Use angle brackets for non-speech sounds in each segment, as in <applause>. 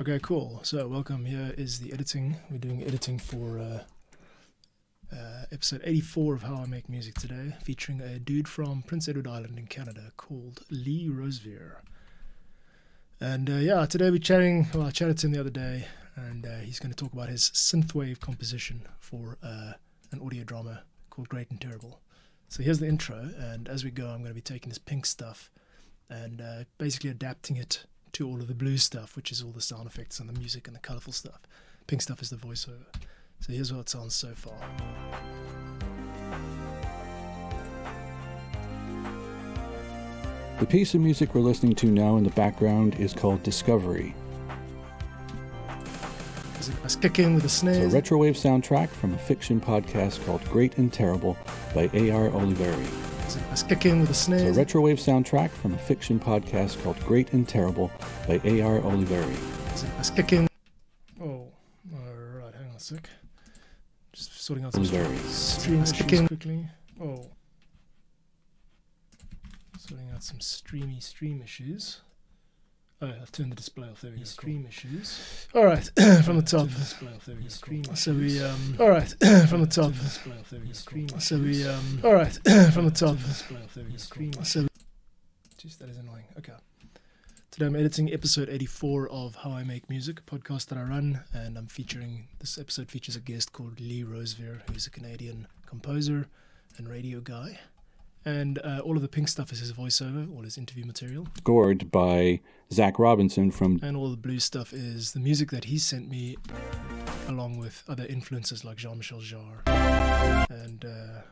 Okay, cool. So, welcome. Here is the editing. We're doing editing for uh, uh, episode 84 of How I Make Music today, featuring a dude from Prince Edward Island in Canada called Lee Rosevere. And uh, yeah, today we're chatting. Well, I chatted to him the other day, and uh, he's going to talk about his synthwave composition for uh, an audio drama called Great and Terrible. So here's the intro, and as we go, I'm going to be taking this pink stuff and uh, basically adapting it to all of the blue stuff, which is all the sound effects and the music and the colorful stuff. Pink stuff is the voiceover. So here's what it sounds so far. The piece of music we're listening to now in the background is called Discovery. Is it a kick in with the It's snares? a retrowave soundtrack from a fiction podcast called Great and Terrible by A.R. Olivieri. Is it a kick in with the It's snares? a retrowave soundtrack from a fiction podcast called Great and Terrible by A.R. Olivieri. Is it a kick in? Oh, all right. Hang on a sec. Just sorting out some Very. stream issues quickly. Oh. Sorting out some streamy stream issues. Oh, I've turned the <clears throat> display off. There we go. Stream issues. All right, <clears throat> from the top. Display off. There we go. So we um. All right, <clears throat> from the top. Display off. There we go. So we um. All right, from the top. Display off. There we go. So. Jeez, that is annoying. Okay. Today I'm editing episode 84 of How I Make Music, a podcast that I run, and I'm featuring this episode features a guest called Lee Rosevere, who's a Canadian composer and radio guy. And uh, all of the pink stuff is his voiceover, all his interview material, Scored by Zach Robinson from and all the blue stuff is the music that he sent me, along with other influences like Jean-Michel Jarre and uh,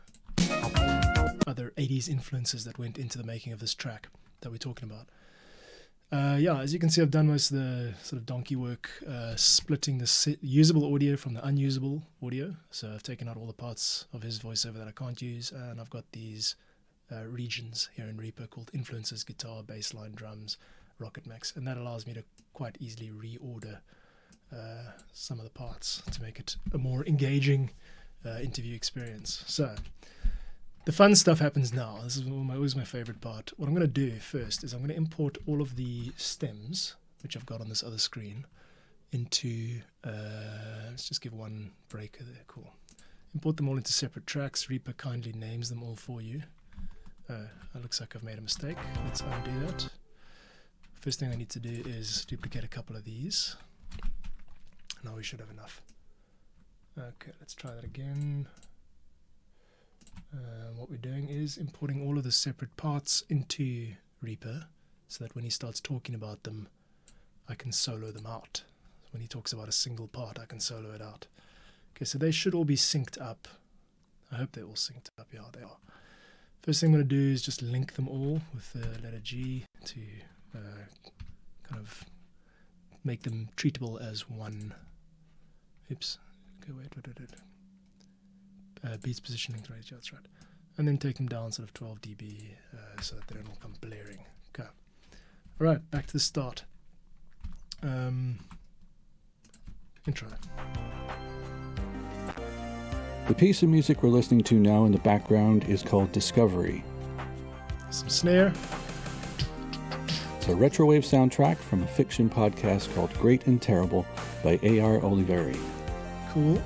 other 80s influences that went into the making of this track that we're talking about. Uh, yeah, as you can see, I've done most of the sort of donkey work, uh, splitting the usable audio from the unusable audio. So I've taken out all the parts of his voiceover that I can't use, and I've got these uh, regions here in Reaper called influences, guitar, bass line, drums, Rocket Max, and that allows me to quite easily reorder uh, some of the parts to make it a more engaging uh, interview experience. So the fun stuff happens now. This is always my favorite part. What I'm going to do first is I'm going to import all of the stems, which I've got on this other screen, into. Uh, let's just give one breaker there. Cool. Import them all into separate tracks. Reaper kindly names them all for you. Uh, it looks like I've made a mistake. Let's undo that. First thing I need to do is duplicate a couple of these. Now we should have enough. Okay, let's try that again. Uh, what we're doing is importing all of the separate parts into Reaper so that when he starts talking about them, I can solo them out. When he talks about a single part, I can solo it out. Okay, so they should all be synced up. I hope they're all synced up. Yeah, they are. First thing I'm going to do is just link them all with the letter G to uh, kind of make them treatable as one. Oops. Okay, wait, wait, wait, wait. Uh, beats positioning right, yeah, that's right. And then take them down sort of 12 dB uh, so that they don't all come blaring. Okay. All right, back to the start. Um, intro. The piece of music we're listening to now in the background is called Discovery. Some snare. It's a retrowave soundtrack from a fiction podcast called Great and Terrible by A.R. Olivieri. Cool.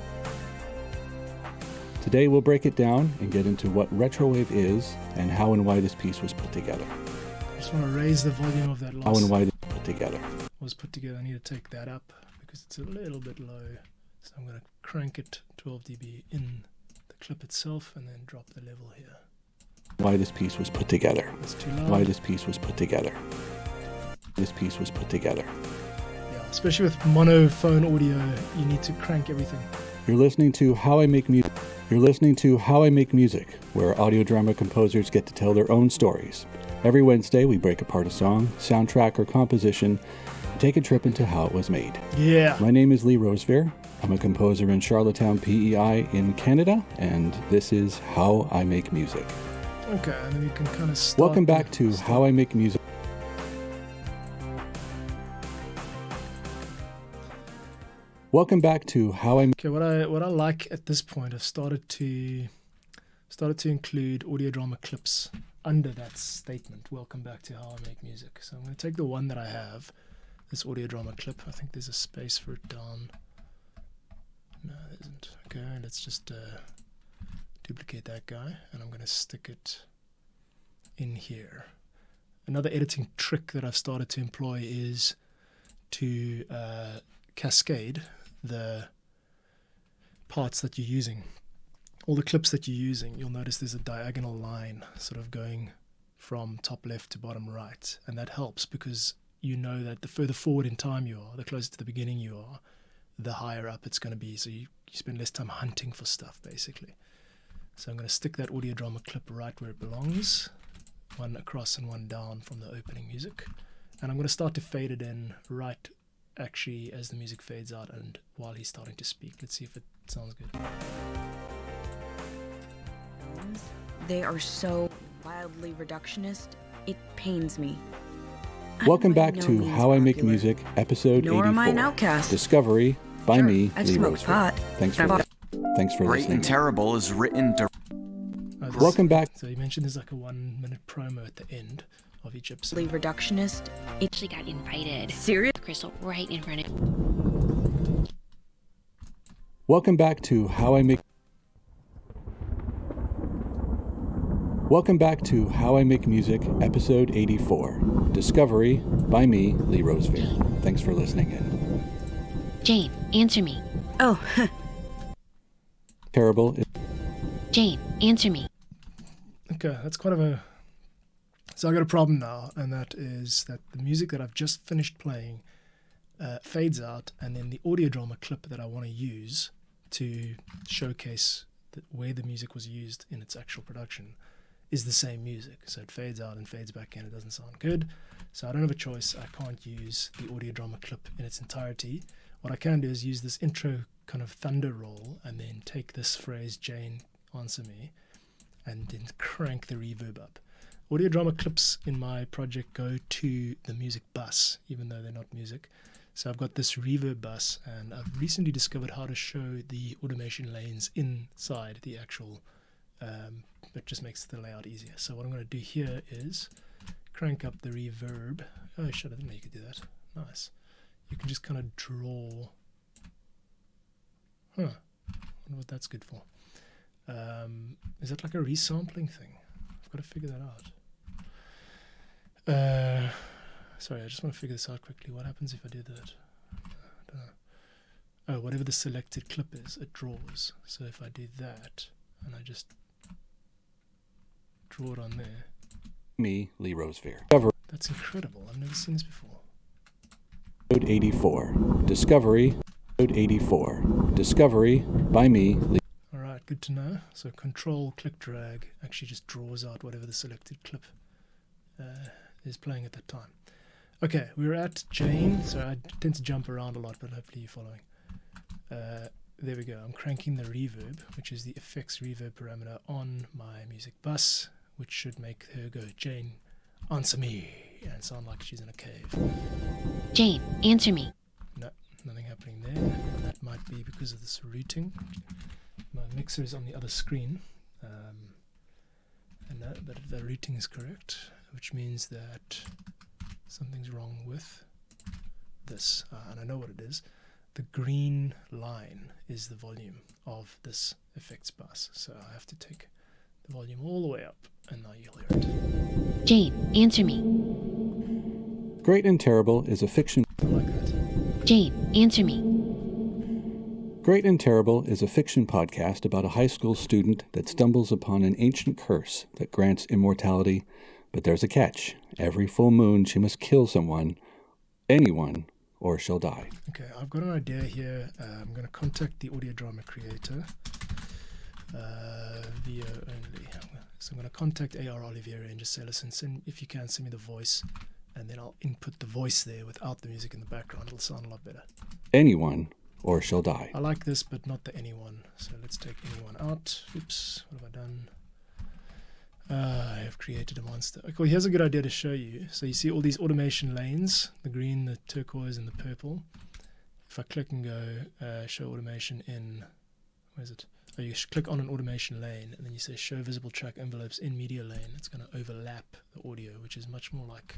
Today we'll break it down and get into what retrowave is and how and why this piece was put together. I just want to raise the volume of that How and why this was put together. was put together. I need to take that up because it's a little bit low. So I'm going to crank it 12 dB in the clip itself and then drop the level here. Why this piece was put together. That's too loud. Why this piece was put together. This piece was put together. Yeah, especially with monophone audio, you need to crank everything. You're listening to How I Make Music. You're listening to How I Make Music, where audio drama composers get to tell their own stories. Every Wednesday, we break apart a song, soundtrack, or composition and take a trip into how it was made. Yeah. My name is Lee Rosevere. I'm a composer in Charlottetown, PEI in Canada, and this is How I Make Music. Okay, and then you can kind of start. Welcome back to How I Make Music. Welcome back to How I Okay, what I what I like at this point, I've started to started to include audio drama clips under that statement. Welcome back to how I make music. So I'm going to take the one that I have, this audio drama clip. I think there's a space for it down. No, there isn't. Okay, let's just uh, duplicate that guy, and I'm going to stick it in here. Another editing trick that I've started to employ is to uh, cascade the parts that you're using. All the clips that you're using, you'll notice there's a diagonal line sort of going from top left to bottom right. And that helps because you know that the further forward in time you are, the closer to the beginning you are, the higher up it's going to be. So you, you spend less time hunting for stuff, basically. So I'm going to stick that audio drama clip right where it belongs, one across and one down from the opening music. And I'm going to start to fade it in right actually as the music fades out and while he's starting to speak. Let's see if it sounds good. They are so wildly reductionist, it pains me. I'm <laughs> Welcome back no to means How I Make. Music, episode Nor am I an 84. outcast. Discovery by Sure, me, I've Lee smoked Rosevere. pot. Thanks for al- thanks for Great listening. and Terrible is written dir- Oh, uh, this- Welcome back. So you mentioned there's like a one minute promo at the end of each episode. Wildly reductionist, it actually got invited. serious. Crystal right in front of Welcome back to How I Make Welcome back to How I Make Music, episode 84. Discovery by me, Lee Rosevere. Thanks for listening in. Jane, answer me. Oh, Terrible Jane, answer me. Okay, that's quite of a. So I got a problem now, and that is that the music that I've just finished playing uh, fades out, and then the audio drama clip that I want to use to showcase the, where the music was used in its actual production is the same music. So it fades out and fades back in. It doesn't sound good. So I don't have a choice. I can't use the audio drama clip in its entirety. What I can do is use this intro kind of thunder roll and then take this phrase, Jane, answer me, and then crank the reverb up. Audio drama clips in my project go to the music bus, even though they're not music. So I've got this reverb bus, and I've recently discovered how to show the automation lanes inside the actual. Um, it just makes the layout easier. So what I'm going to do here is crank up the reverb. Oh shit! I didn't know you could do that. Nice. You can just kind of draw. Huh. Wonder what that's good for. Um, is that like a resampling thing? I've got to figure that out. Uh, sorry, I just want to figure this out quickly. What happens if I do that? I. Oh, whatever the selected clip is, it draws. So if I do that, and I just draw it on there, me, Lee Rosevere. Discovery that's incredible. I've never seen this before. Code 84. Discovery, episode 84. Discovery by me, Lee. All right, good to know. So control click drag actually just draws out whatever the selected clip uh, is playing at that time. Okay, we're at Jane. So I tend to jump around a lot, but hopefully you're following. Uh, there we go. I'm cranking the reverb, which is the effects reverb parameter on my music bus, which should make her go, Jane, answer me, and sound like she's in a cave. Jane, answer me. No, nothing happening there. That might be because of this routing. My mixer is on the other screen. Um, and that, but the routing is correct, which means that something's wrong with this. Uh, and I know what it is. The green line is the volume of this effects bus. So I have to take the volume all the way up, and now you'll hear it. Jane, answer me. Great and Terrible is a fiction. Like. Jane, answer me. Great and Terrible is a fiction podcast about a high school student that stumbles upon an ancient curse that grants immortality, but there's a catch. Every full moon, she must kill someone, anyone, or she'll die. Okay, I've got an idea here. Uh, I'm going to contact the audio drama creator uh, via only. So I'm going to contact AR Olivieri and just say, listen, send, if you can, send me the voice, and then I'll input the voice there without the music in the background. It'll sound a lot better. Anyone, or she'll die. I like this, but not the anyone. So let's take anyone out. Oops, what have I done? Uh, I have created a monster. Okay, here's a good idea to show you. So you see all these automation lanes, the green, the turquoise, and the purple. If I click and go uh, show automation in, where is it? Oh, you click on an automation lane, and then you say show visible track envelopes in media lane. It's going to overlap the audio, which is much more like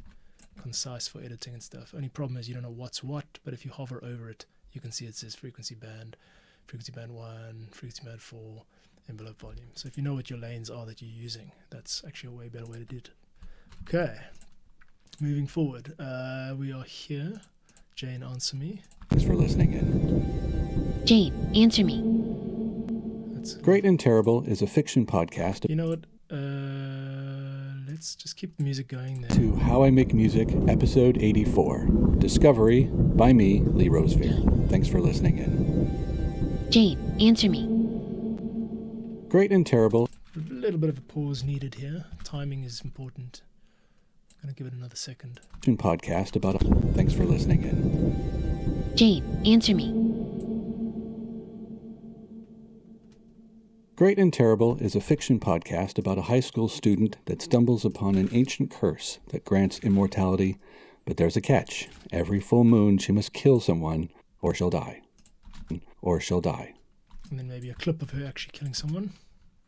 concise for editing and stuff. Only problem is you don't know what's what, but if you hover over it, you can see it says frequency band, frequency band 1, frequency band 4, envelope volume. So if you know what your lanes are that you're using, that's actually a way better way to do it. Okay, moving forward, uh, we are here. Jane, answer me. Thanks for listening in. Jane, answer me. That's Great and Terrible is a fiction podcast You know what? Uh, let's just keep the music going there. to How I Make Music, episode 84. Discovery by me, Lee Rosevere. Thanks for listening in. Jane, answer me. Great and Terrible A little bit of a pause needed here. Timing is important. I'm gonna give it another second. fiction podcast about. Thanks for listening in. Jane, answer me. Great and Terrible is a fiction podcast about a high school student that stumbles upon an ancient curse that grants immortality, but there's a catch. Every full moon, she must kill someone, or she'll die. Or she'll die. And then maybe a clip of her actually killing someone.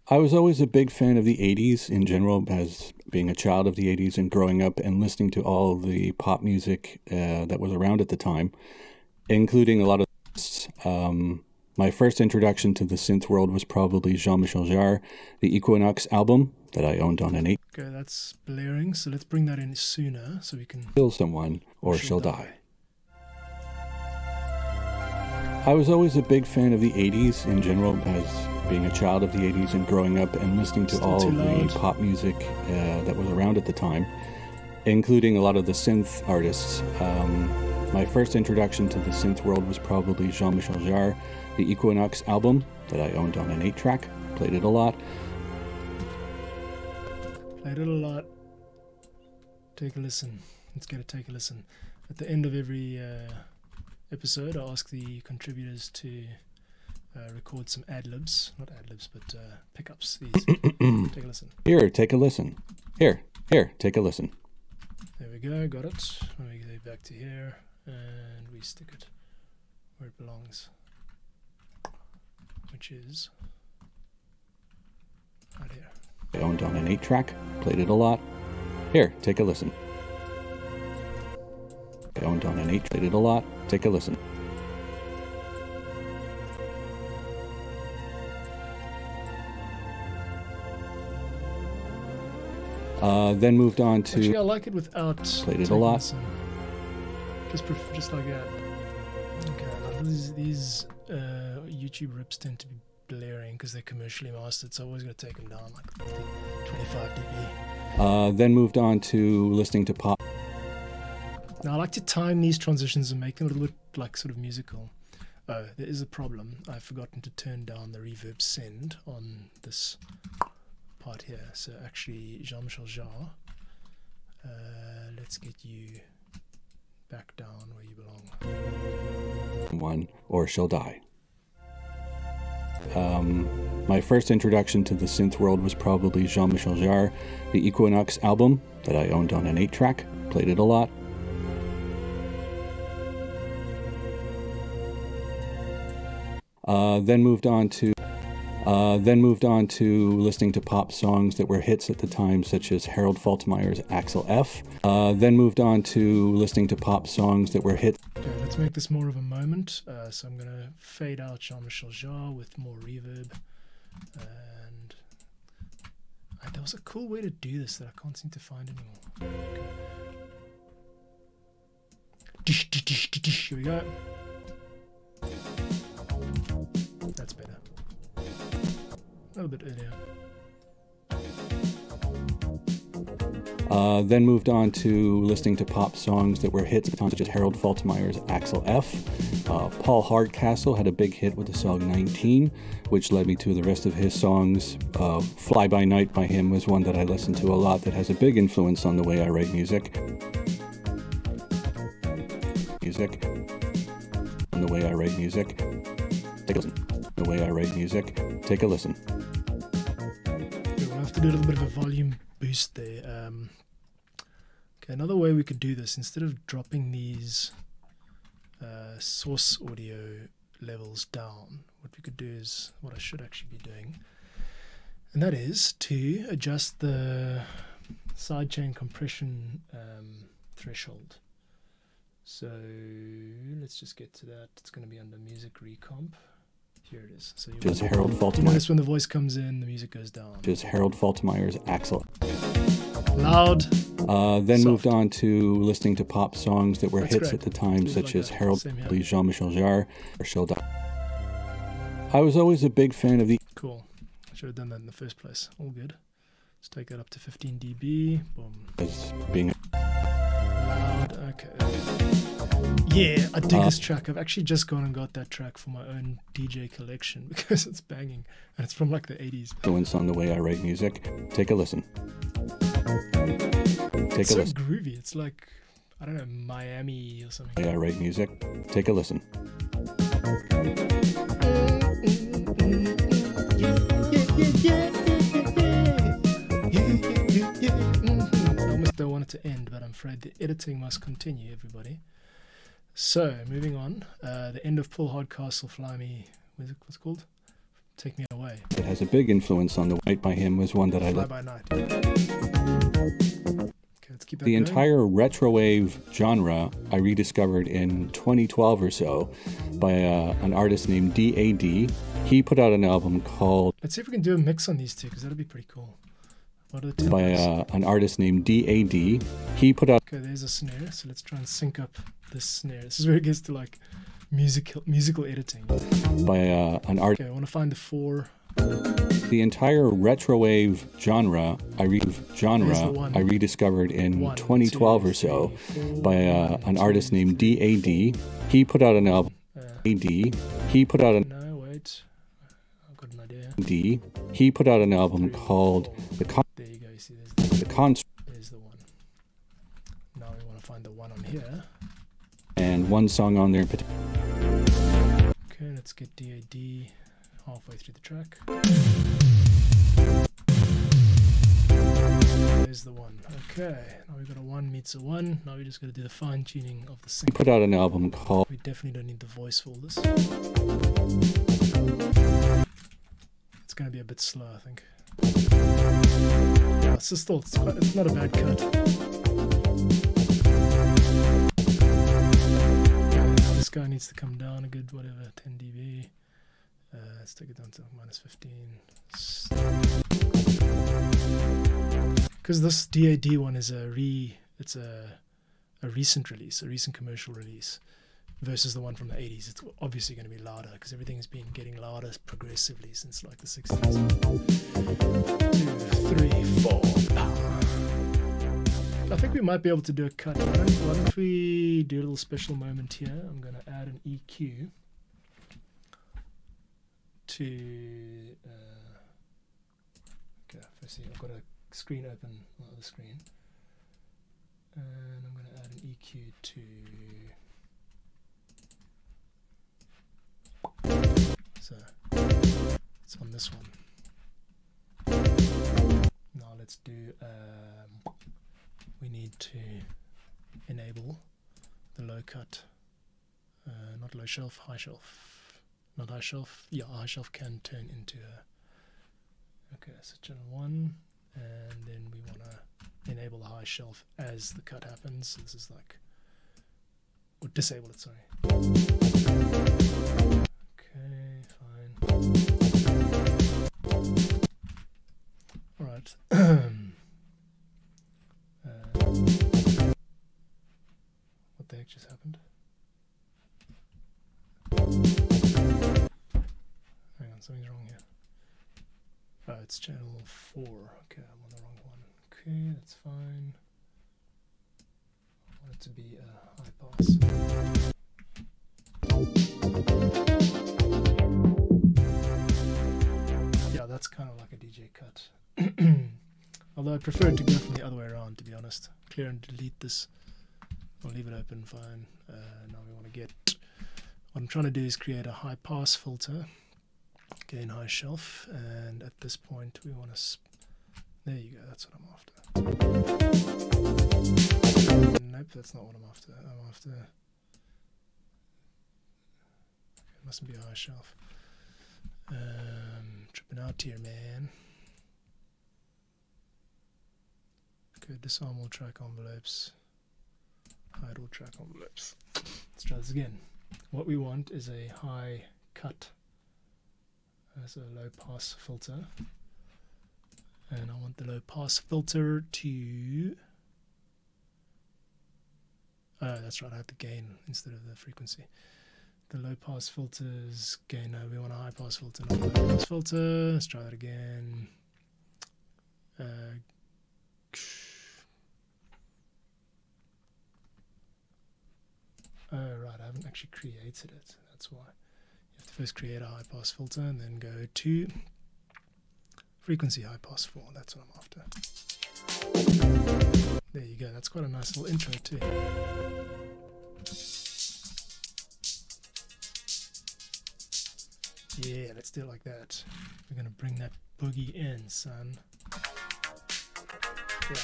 I was always a big fan of the 80s in general, as being a child of the 80s and growing up and listening to all the pop music uh, that was around at the time, including a lot of. Um, my first introduction to the synth world was probably Jean Michel Jarre, the Equinox album that I owned on an 8 Okay, that's blaring, so let's bring that in sooner so we can. kill someone, or she'll die. I was always a big fan of the 80s in general, as being a child of the 80s and growing up and listening to Still all the pop music uh, that was around at the time, including a lot of the synth artists. Um, my first introduction to the synth world was probably Jean Michel Jarre, the Equinox album that I owned on an 8 track, played it a lot. Played it a lot. Take a listen. Let's get to take a listen. At the end of every uh, episode, I ask the contributors to uh, record some ad libs, not ad libs, but uh, pickups. These. <clears throat> take a listen. Here, take a listen. Here, here, take a listen. There we go. Got it. Let me go back to here and we stick it where it belongs, which is right here. I owned on an 8 track, played it a lot. Here, take a listen. I owned on an 8, played it a lot. Take a listen. Uh, then moved on to. Actually, I like it without. Played it a lot. some- Just, pref- just like that. Okay, like these these uh, YouTube rips tend to be blaring because they're commercially mastered, so I always got to take them down like 25 dB. Uh, then moved on to listening to pop. Now I like to time these transitions and make them a little bit like sort of musical. Oh, there is a problem. I've forgotten to turn down the reverb send on this part here. So actually, Jean-Michel Jarre, uh, let's get you back down where you belong. one or she'll die. Um, my first introduction to the synth world was probably Jean Michel Jarre, the Equinox album that I owned on an 8 track, played it a lot. Uh, then moved on to uh, then moved on to listening to pop songs that were hits at the time, such as Harold Faltermeyer's Axel F. Uh, then moved on to listening to pop songs that were hits Okay, let's make this more of a moment. Uh, so I'm going to fade out Jean-Michel Jarre with more reverb. And there was a cool way to do this that I can't seem to find anymore. Dish, dish, dish, dish. Here we go. That's better. Little bit earlier. Uh, then moved on to listening to pop songs that were hits such as Harold Faltermeyer's Axel F. Uh, Paul Hardcastle had a big hit with the song 19, which led me to the rest of his songs. Uh, Fly By Night by him was one that I listen to a lot that has a big influence on the way I write music. Music. The way I write music. Take a listen. The way I write music. Take a listen. To do a little bit of a volume boost there. Um, okay, another way we could do this, instead of dropping these uh, source audio levels down, what we could do is what I should actually be doing, and that is to adjust the sidechain compression um, threshold. So let's just get to that. It's going to be under music recomp. Here it is. So you is Harold Faltermeyer. notice when the voice comes in, the music goes down. Is Harold Faltermeyer's Axel. Loud. Uh, then Soft. moved on to listening to pop songs that were That's hits great. at the time, it such like as that. Harold. Lee, Jean-Michel Jarre, or Sheldon. I was always a big fan of the Cool. Should have done that in the first place. All good. Let's take that up to 15 dB. Boom. as being. Okay. Yeah, I dig Uh, this track. I've actually just gone and got that track for my own DJ collection <laughs> because it's banging and it's from like the 80s. influence on the way I write music. Take a listen. Take it's a so listen. groovy. It's like, I don't know, Miami or something. The way I write music. Take a listen. Don't want it to end, but I'm afraid the editing must continue, everybody. So, moving on. Uh, the end of Paul Hardcastle Fly Me. What's it, what's it called? Take Me Away. It has a big influence on the Write by him was one that I Fly loved. by Night. Okay, let's keep that The going. entire retrowave genre I rediscovered in 2012 or so by uh, an artist named DAD. He put out an album called Let's see if we can do a mix on these two, because that'd be pretty cool. What are the two? By uh, an artist named DAD. He put out Okay, there's a snare. So let's try and sync up this snare. This is where it gets to like musical musical editing. by uh, an artist. Okay, I want to find the four. The entire retrowave genre I re- genre. I rediscovered in One, 2012 two, or so three, by uh, one, an two, artist named three, DAD. He put out an album. Uh, AD. He put out an no, wait. I've got an idea. D. He put out an album Three, called the see, there's the, the Con- there's the one. Now we want to find the one on here. and one song on there in particular. Okay, let's get DAD halfway through the track. There's the one. Okay, now we've got a one meets a one. Now we're just got to do the fine tuning of the He sync. put out an album called We definitely don't need the voice for this. It's going to be a bit slow, I think. It's just still, it's, quite, it's not a bad cut. This guy needs to come down a good, whatever, 10 dB. Uh, let's take it down to minus 15. Because this DAD one is a re, it's a, a recent release, a recent commercial release versus the one from the 80s. It's obviously going to be louder because everything's been getting louder progressively since like the 60s. Two, three, four. I think we might be able to do a cut. Why don't, why don't we do a little special moment here? I'm going to add an EQ to. Uh, okay, firstly, I've got a screen open on the screen. And I'm going to add an EQ to. It's on this one. Now let's do. Um, we need to enable the low cut, uh, not low shelf, high shelf. Not high shelf. Yeah, high shelf can turn into a. Okay, so channel one, and then we want to enable the high shelf as the cut happens. So this is like, or disable it. Sorry. Okay, fine. What just happened? Hang on, something's wrong here. Oh, it's channel 4. Okay, I'm on the wrong one. Okay, that's fine. I want it to be a high pass. Yeah, that's kind of like a DJ cut. <clears throat> Although I prefer it to go from the other way around, to be honest. Clear and delete this. I'll leave it open, fine. Uh, now we want to get. What I'm trying to do is create a high pass filter, gain high shelf, and at this point we want to. There you go, that's what I'm after. Nope, that's not what I'm after. I'm after. It mustn't be a high shelf. Um, tripping out here, man. Okay, disarm all track envelopes. All track envelopes. Let's try this again. What we want is a high cut as a low pass filter. And I want the low pass filter to. Oh, that's right, I have the gain instead of the frequency. The low pass filters gain. No, we want a high pass filter, not a low pass filter. Let's try that again. Uh, Oh, right, I haven't actually created it. That's why. You have to first create a high pass filter and then go to frequency high pass 4. That's what I'm after. There you go. That's quite a nice little intro, too. Yeah, let's do it like that. We're going to bring that boogie in, son. Yeah.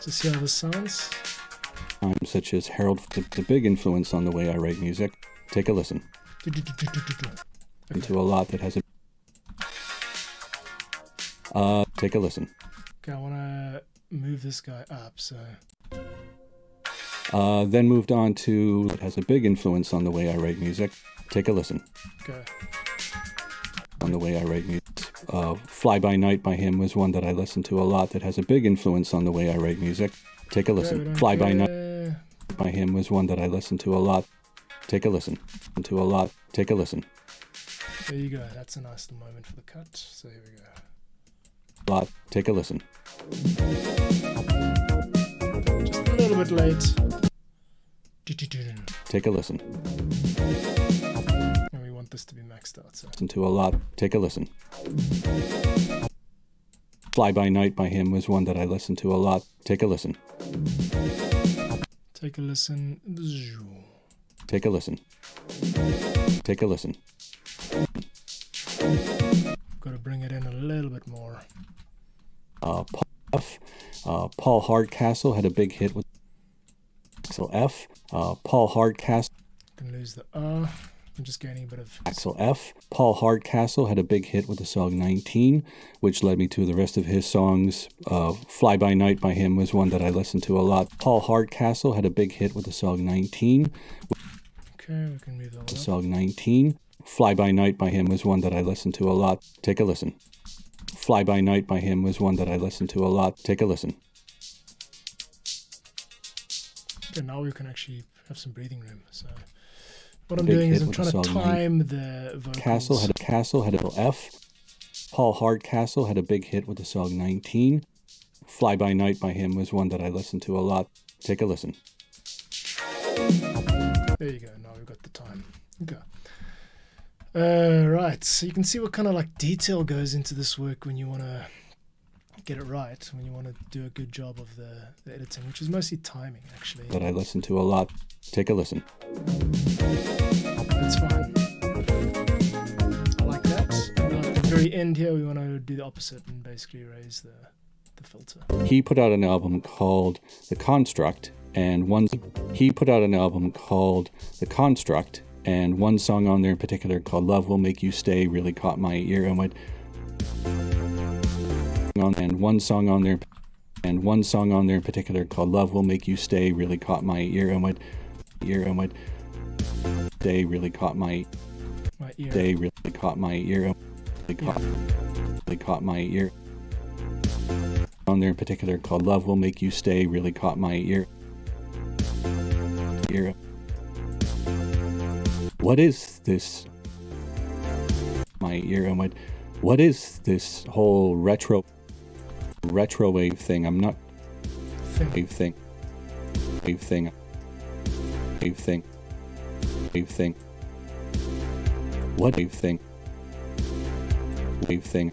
So see how this sounds? I'm such as Harold, the, the big influence on the way I write music. Take a listen into a lot that has a. Uh, take a listen. Okay, I want to move this guy up, so Uh, then moved on to it has a big influence on the way I write music. Take a listen go. on the way I write music. Uh, Fly by Night by him was one that I listened to a lot that has a big influence on the way I write music. Take a listen. Fly by Night. By him was one that I listened to a lot. Take a listen. To a lot. Take a listen. There you go. That's a nice little moment for the cut. So here we go. Lot. Take a listen. Just a little bit late. Take a listen. And we want this to be maxed out. So Listen to a lot. Take a listen. Fly by Night by him was one that I listened to a lot. Take a listen. Take a listen. Take a listen. Take a listen. Got to bring it in a little bit more. Uh, Paul F. Uh, Paul Hardcastle had a big hit with Axel F. Uh, Paul Hardcastle. Can lose the uh. I'm just gaining a bit of. Axel F. Paul Hardcastle had a big hit with the song 19, which led me to the rest of his songs. Uh, Fly By Night by him was one that I listened to a lot. Paul Hardcastle had a big hit with the song 19. Okay, we can move that The song 19. Fly By Night by him was one that I listened to a lot. Take a listen. Fly By Night by him was one that I listened to a lot. Take a listen. Okay, now we can actually have some breathing room. So what I'm doing is I'm trying to time the vocals. Castle had a Castle had a F. Paul Hardcastle had a big hit with the song 19. Fly By Night by him was one that I listened to a lot. Take a listen. There you go. Now we've got the time. Okay. Uh, right. So you can see what kind of like detail goes into this work when you want to get it right, when you want to do a good job of the, the editing, which is mostly timing, actually. That I listen to a lot. Take a listen. That's fine. I like that. And at the very end here, we want to do the opposite and basically raise the, the filter. He put out an album called The Construct, and one he put out an album called The Construct, and one song on there in particular called Love Will Make You Stay really caught my ear and went on and one song on there and one song on there in particular called Love Will Make You Stay really caught my ear and went ear and went day really caught my My ear. day really caught my ear really caught, really caught my ear. On there in particular called love will make you stay really caught my ear. Ear. What is this? My ear and what what is this whole retro retro wave thing. I'm not Think. wave thing. Wave thing. Wave thing. Wave thing. What wave thing? Wave thing.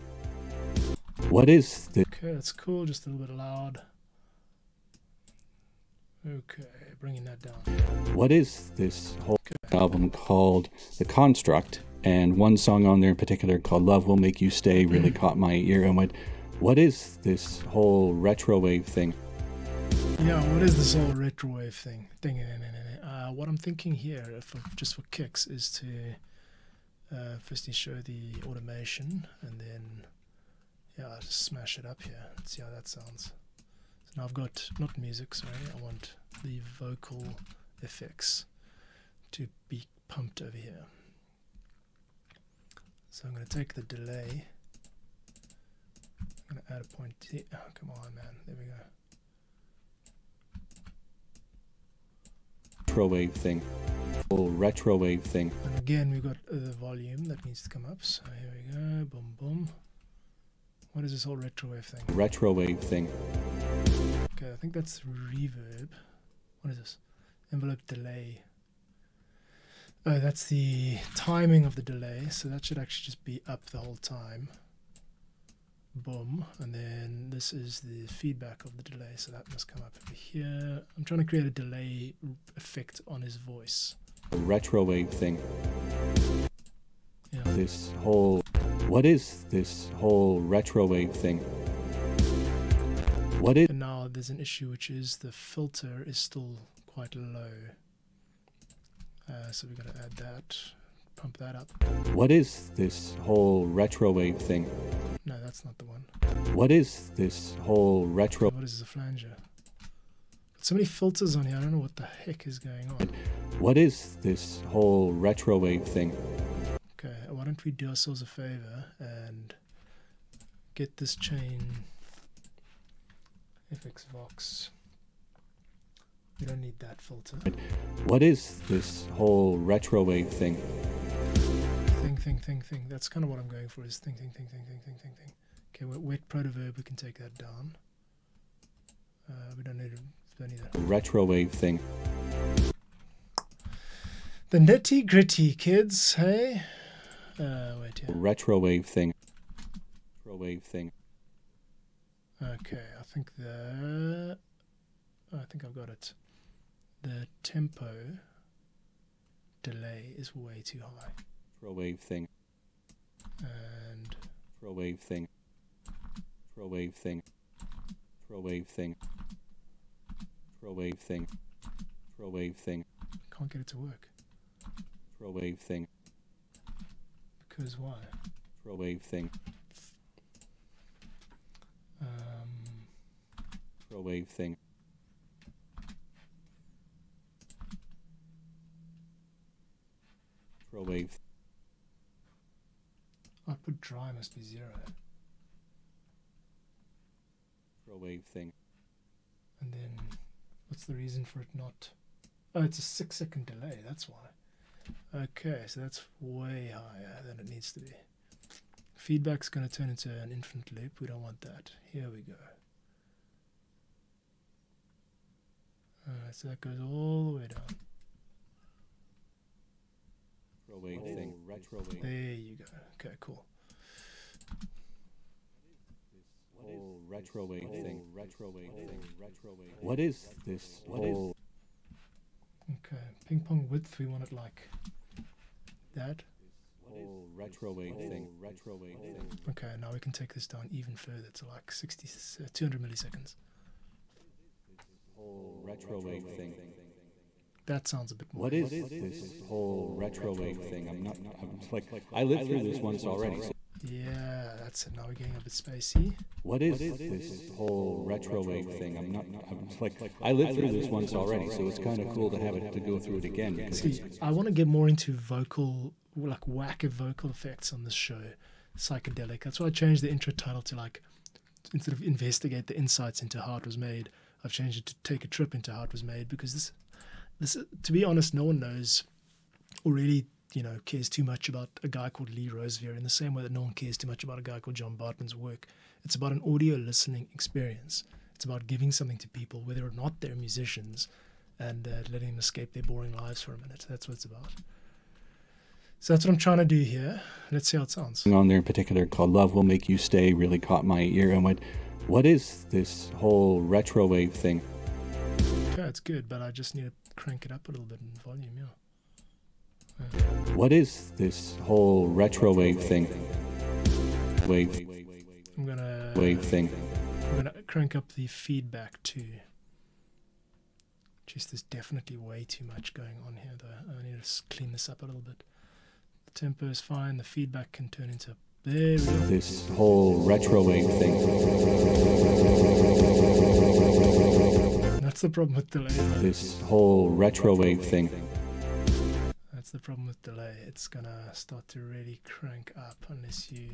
What is this? Okay, that's cool. Just a little bit loud. Okay, bringing that down. what is this whole album called? The construct and one song on there in particular called love will make you stay really <clears throat> caught my ear and went what is this whole retro wave thing Yeah, what is this whole retro wave thing? Thing. Uh, what I'm thinking here, if just for kicks, is to uh, firstly show the automation and then yeah, just smash it up here. Let's see how that sounds. So Now I've got not music, sorry. I want the vocal effects to be pumped over here. So I'm going to take the delay. To add a point. Here. Oh, come on, man. There we go. retro wave thing. Whole retro wave thing. And again, we've got the volume that needs to come up. So here we go. Boom, boom. What is this whole retro wave thing? Retro wave thing. Okay, I think that's reverb. What is this? Envelope delay. Oh, that's the timing of the delay. So that should actually just be up the whole time. Boom. And then this is the feedback of the delay. So that must come up over here. I'm trying to create a delay effect on his voice. Retro wave thing. Yeah. This whole. What is this whole retro wave thing? What is And now there's an issue, which is the filter is still quite low. Uh, so we're going to add that, pump that up. what is this whole retro wave thing? No, that's not the one. What is this whole retro? What is a flanger? So many filters on here, I don't know what the heck is going on. What is this whole retro wave thing? Okay, why don't we do ourselves a favor and get this chain FX Vox. We don't need that filter. What is this whole retro wave thing? Thing, thing, thing, thing. That's kind of what I'm going for is thing, thing, thing, thing, thing, thing, thing, thing. Okay, wet, wet protoverb, we can take that down. Uh, we don't need, to don't need that. Retro wave thing. The nitty gritty, kids, hey? Uh, wait here. Retro wave thing. Retro wave thing. Okay, I think the. I think I've got it. The tempo delay is way too high. Retro wave thing. And Retro wave thing. Retro wave thing. Retro wave thing. Retro wave thing. Retro wave thing. can't get it to work. Retro wave thing. Because why? Retro wave thing. Um, Retro wave thing. Retro wave. output dry must be zero. Retro wave thing. And then what's the reason for it not? Oh, it's a six second delay, that's why. Okay, so that's way higher than it needs to be. Feedback's going to turn into an infinite loop. We don't want that. Here we go. Alright, so that goes all the way down. Retro wave thing. Retro wave. There you go. Okay, cool. whole retro wave thing. Retro wave thing. Retro wave. What is this whole Okay, ping pong width, we want it like that. whole retro wave thing? Retro wave thing. Okay, now we can take this down even further to like 60, s- uh, 200 milliseconds. Whole retro wave thing. That sounds a bit more. What is this whole retro wave thing? I'm not. I'm like I lived through this once already. So Yeah, that's it. Now we're getting a bit spicy. what is this whole retro wave thing? I'm not. I'm like I lived through this once already, so it's kind of cool to have it to go through it again. Because See, I want to get more into vocal, like whacker vocal effects on this show, psychedelic. That's why I changed the intro title to like, instead of investigate the insights into how it was made, I've changed it to take a trip into how it was made because this, this, to be honest, no one knows, or really, you know, cares too much about a guy called Lee Rosevere in the same way that no one cares too much about a guy called John Bartmann's work. It's about an audio listening experience. It's about giving something to people, whether or not they're musicians, and uh, letting them escape their boring lives for a minute. That's what it's about. So that's what I'm trying to do here. Let's see how it sounds. on there in particular called "Love Will Make You Stay" really caught my ear and went, "What is this whole retro wave thing?" Okay, it's good, but I just need to crank it up a little bit in volume, yeah. What is this whole retro wave thing? Wave, I'm gonna wave thing. I'm gonna crank up the feedback too. Just there's definitely way too much going on here though. I need to clean this up a little bit. The tempo is fine, the feedback can turn into There we go. This whole retro wave thing. That's the problem with delay. This whole retro wave thing. That's the problem with delay. It's gonna start to really crank up unless you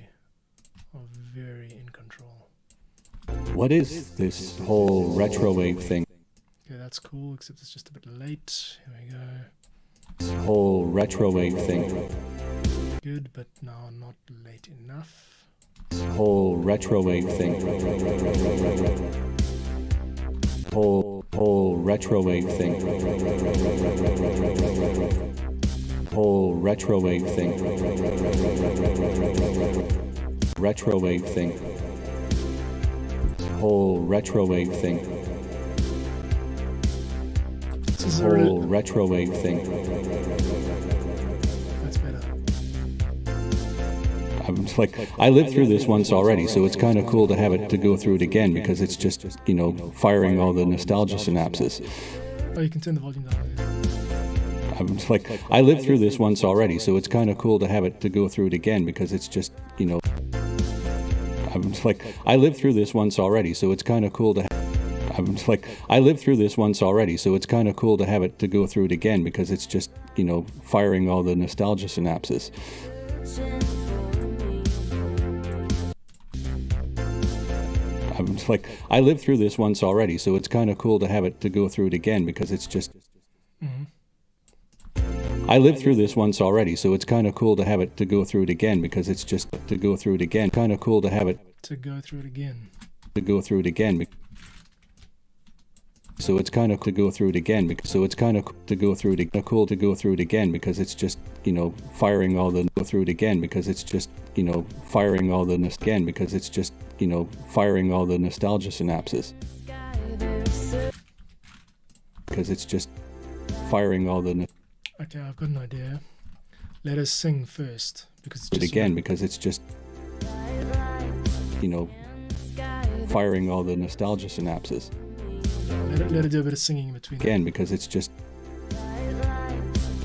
are very in control. What is this whole retro wave thing? Okay, that's cool, except it's just a bit late. Here we go. This whole retro wave thing. Good, but now not late enough. This whole retro wave thing. Whole whole retro wave thing. Whole retro wave thing. Retro wave thing. Whole retro wave thing. This is a Whole retro wave thing. Like, I lived through this once already, so it's kind of cool to have it to go through it again because it's just, you know, firing all the nostalgia synapses. Oh, you can turn the volume down. I'm just like, I lived through this once already, so it's kind of cool to have it to go through it again because it's just, you know, I'm just like, I lived through this once already, so it's kind of cool to. I'm just like, I lived through this once already, so it's kind of cool to have it to go through it again because it's just, you know, firing all the nostalgia synapses. I'm <laughs> like, I lived through this once already, so it's kind of cool to have it to go through it again because it's just. Mm-hmm. I lived through this once already, so it's kind of cool to have it to go through it again because it's just to go through it again. Kind of cool to have it To go through it again. to go through it again. So it's kind of to go through it again. because So it's kind of to go through it. Cool to go through it again because it's just you know firing all the go through it again because it's just you know firing all the again because it's just you know firing all the nostalgia synapses because it's just firing all the. Okay, I've got an idea. Let us sing first because it's just again because it's just you know firing all the nostalgia synapses Let it, let it do a bit of singing in between. again because it's just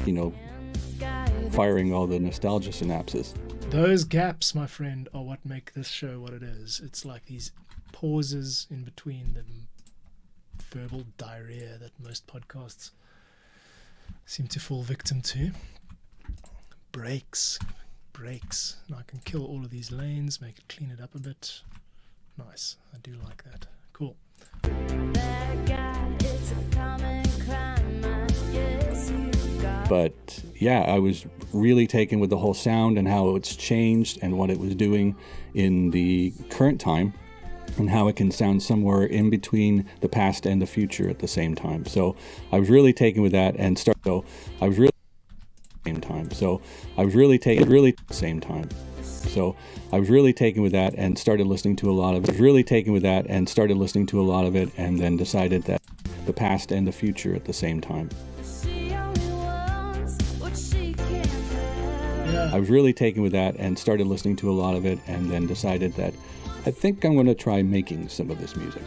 you know firing all the nostalgia synapses Those gaps, my friend, are what make this show what it is. It's like these pauses in between the verbal diarrhea that most podcasts seem to fall victim to. Breaks, breaks. And I can kill all of these lanes, make it clean it up a bit. Nice. I do like that. Cool. But yeah i was really taken with the whole sound and how it's changed and what it was doing in the current time and how it can sound somewhere in between the past and the future at the same time. So i was really taken with that and start so i was really same time. So i was really taken really same time. So i was really taken with that and started listening to a lot of it really taken with that and started listening to a lot of it and then decided that the past and the future at the same time Yeah. I was really taken with that and started listening to a lot of it and then decided that I think I'm going to try making some of this music.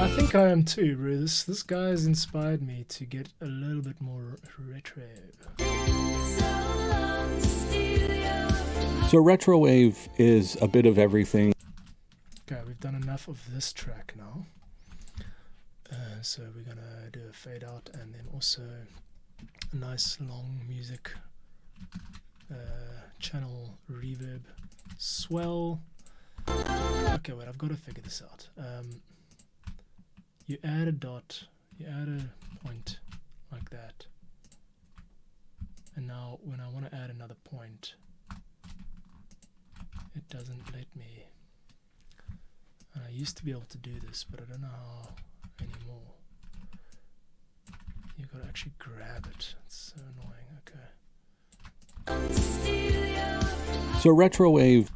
I think I am too, bro. This this guy has inspired me to get a little bit more retro. So retrowave is a bit of everything. Okay, we've done enough of this track now. Uh, so we're gonna do a fade out and then also a nice long music uh, channel reverb swell. Okay, wait, I've got to figure this out. Um, you add a dot, you add a point like that, and now when I want to add another point, it doesn't let me. And I used to be able to do this, but I don't know how anymore. You gotta actually grab it. It's so annoying. Okay. So retrowave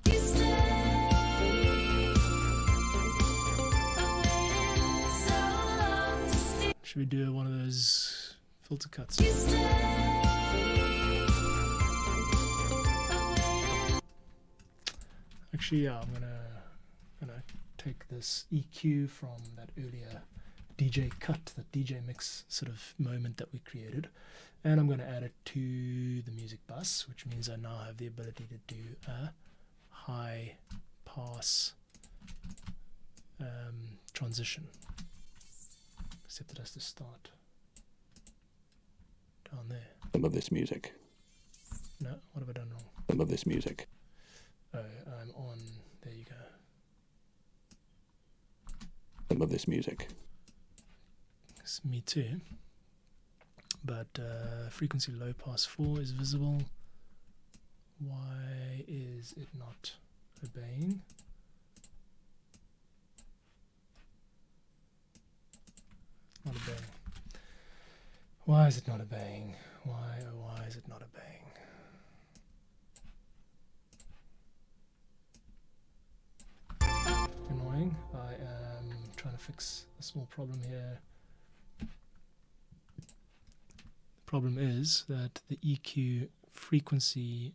Should we do one of those filter cuts? Actually, yeah, I'm gonna gonna take this EQ from that earlier DJ cut, that DJ mix sort of moment that we created, and I'm going to add it to the music bus, which means I now have the ability to do a high pass um, transition. Except it has to start down there. Some of this music. No, what have I done wrong? Some of this music. Oh, I'm on. There you go. Some of this music. It's me too. But uh, frequency low pass 4 is visible. Why is it not obeying? Not obeying. Why is it not obeying? Why, oh, why is it not obeying? Annoying. I am trying to fix a small problem here. The problem is that the EQ frequency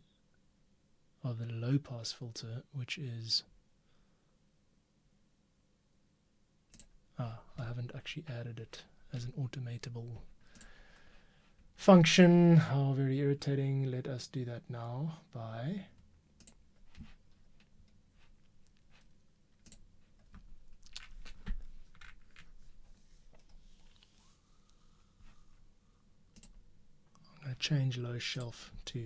of the low pass filter, which is ah, I haven't actually added it as an automatable function. How very irritating. Let us do that now by change low shelf to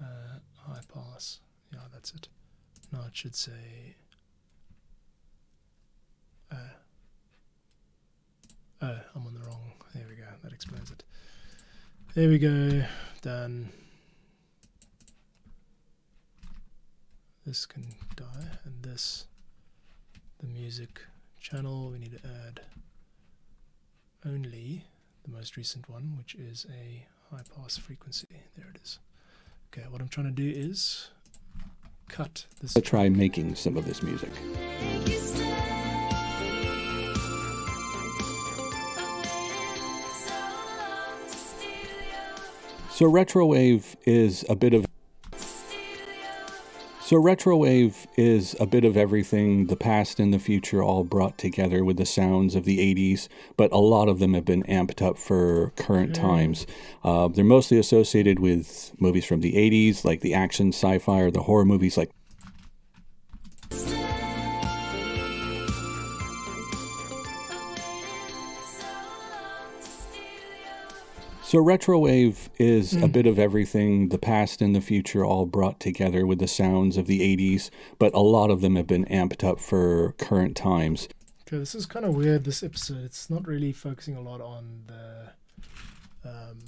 uh, high pass. Yeah, that's it. Now it should say. Uh, oh, I'm on the wrong. There we go. That explains it. There we go. Done. This can die, and this, the music channel, we need to add only the most recent one, which is a high pass frequency. There it is. Okay, what I'm trying to do is cut this. Let's try making some of this music. So retrowave is a bit of so retrowave is a bit of everything, the past and the future all brought together with the sounds of the 80s, but a lot of them have been amped up for current times. Uh, they're mostly associated with movies from the 80s, like the action, sci-fi, or the horror movies like So retrowave is a bit of everything, the past and the future all brought together with the sounds of the 80s, but a lot of them have been amped up for current times. Okay, this is kind of weird. This episode, it's not really focusing a lot on the um,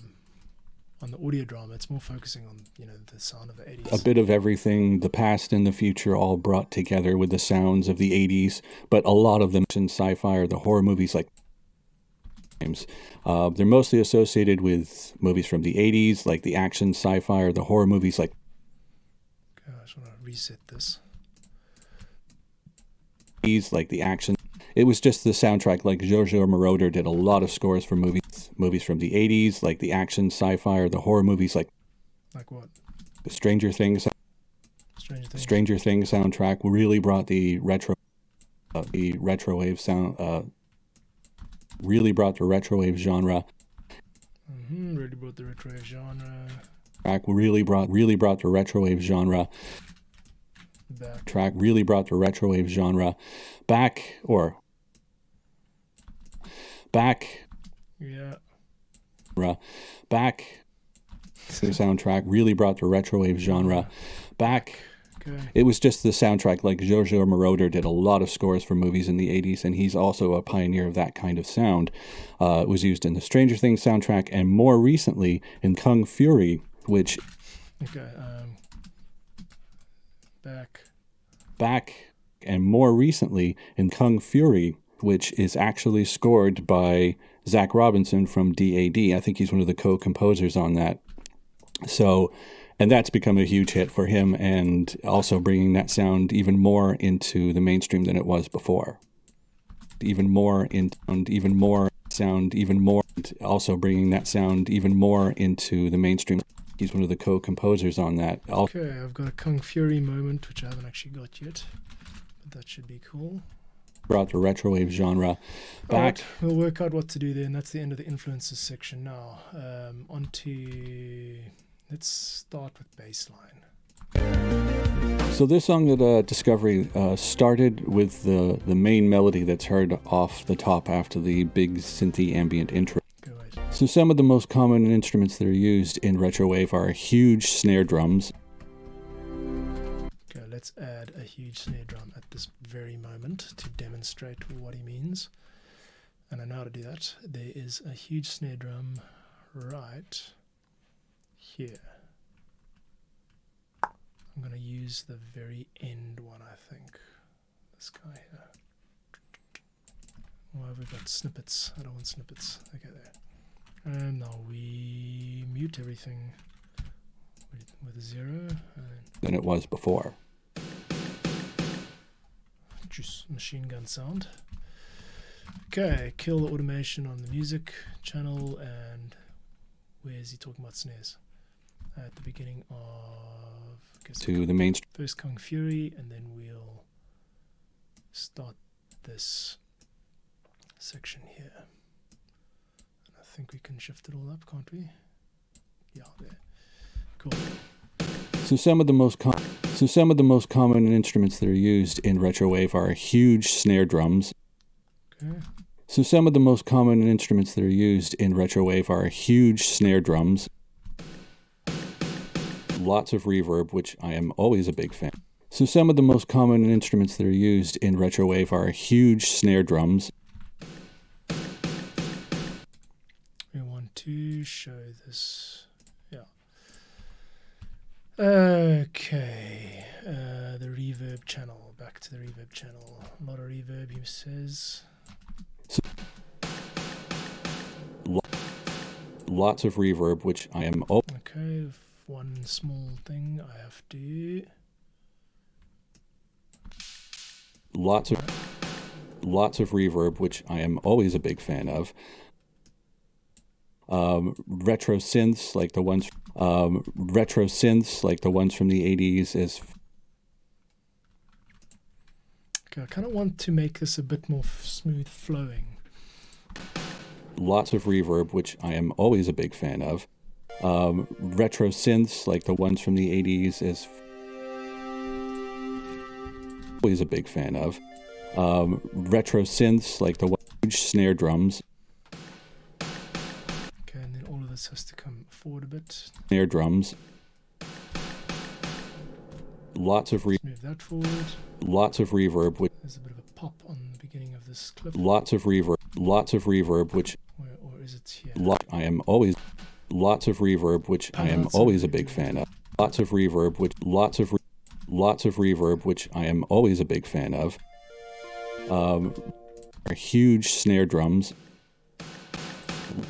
on the audio drama. It's more focusing on you know the sound of the 80s. A bit of everything, the past and the future all brought together with the sounds of the 80s, but a lot of them in sci-fi or the horror movies like uh, they're mostly associated with movies from the 80s, like the action, sci-fi, or the horror movies like Okay, I just want to reset this. these, like the action. It was just the soundtrack. Like Giorgio Moroder did a lot of scores for movies, movies from the 80s, like the action, sci-fi, or the horror movies like Like what? the Stranger Things. Stranger Things. Stranger Things soundtrack really brought the retro, uh, the retrowave sound. Uh, really brought the retrowave genre. hmm Really brought the retro genre Track really brought really brought the retrowave genre. back. track really brought the retrowave genre back or back Yeah. back <laughs> the soundtrack really brought the retrowave genre back Okay. it was just the soundtrack like Giorgio Moroder did a lot of scores for movies in the 80s and he's also a pioneer of that kind of sound uh, it was used in the Stranger Things soundtrack and more recently in Kung Fury which Okay. Um. Back. back and more recently in Kung Fury, which is actually scored by Zach Robinson from DAD. I think he's one of the co composers on that. So, and that's become a huge hit for him and also bringing that sound even more into the mainstream than it was before. Even more in and even more sound, even more, also bringing that sound even more into the mainstream. He's one of the co composers on that. Okay, I've got a Kung Fury moment, which I haven't actually got yet, but that should be cool. brought the retrowave genre back. right, we'll work out what to do there, and that's the end of the influences section now. Um, on to. Let's start with baseline. So this song that uh, Discovery uh, started with the the main melody that's heard off the top after the big synthy ambient intro. So some of the most common instruments that are used in retrowave are huge snare drums, Okay, let's add a huge snare drum at this very moment to demonstrate what he means. And I know how to do that. There is a huge snare drum right here. I'm going to use the very end one, I think. This guy here. Why have we got snippets? I don't want snippets. Okay, there. And now we mute everything with, with a zero. And than it was before. just machine gun sound. Okay, kill the automation on the music channel and where is he talking about snares? At the beginning of To the main first Kung Fury and then we'll start this section here. And I think we can shift it all up, can't we? Yeah, there. Cool. So some of the most com- so some of the most common instruments that are used in retrowave are huge snare drums. Okay. So some of the most common instruments that are used in retrowave are huge snare drums. Lots of reverb, which I am always a big fan. So some of the most common instruments that are used in retrowave are huge snare drums. We want to show this. Yeah. Okay. Uh, the reverb channel. Back to the reverb channel. A lot of reverb, he says. Lots of reverb, which I am al- Okay. One small thing I have to. lots of lots of reverb, which I am always a big fan of. Um, retro synths like the ones um, retro synths like the ones from the 80s is Okay, I kind of want to make this a bit more f- smooth flowing. lots of reverb, which I am always a big fan of. Um, retro synths like the ones from the 80s is always a big fan of. Um, retro synths like the huge snare drums, Okay, and then all of this has to come forward a bit. snare drums. Lots of re- move that forward. lots of reverb, which There's a bit of a pop on the beginning of this clip. lots of reverb, lots of reverb, which Where, or is it here? I am always lots of reverb, which I am always a big fan of. Lots of reverb, which lots of re- lots of reverb, which I am always a big fan of. Um, are huge snare drums.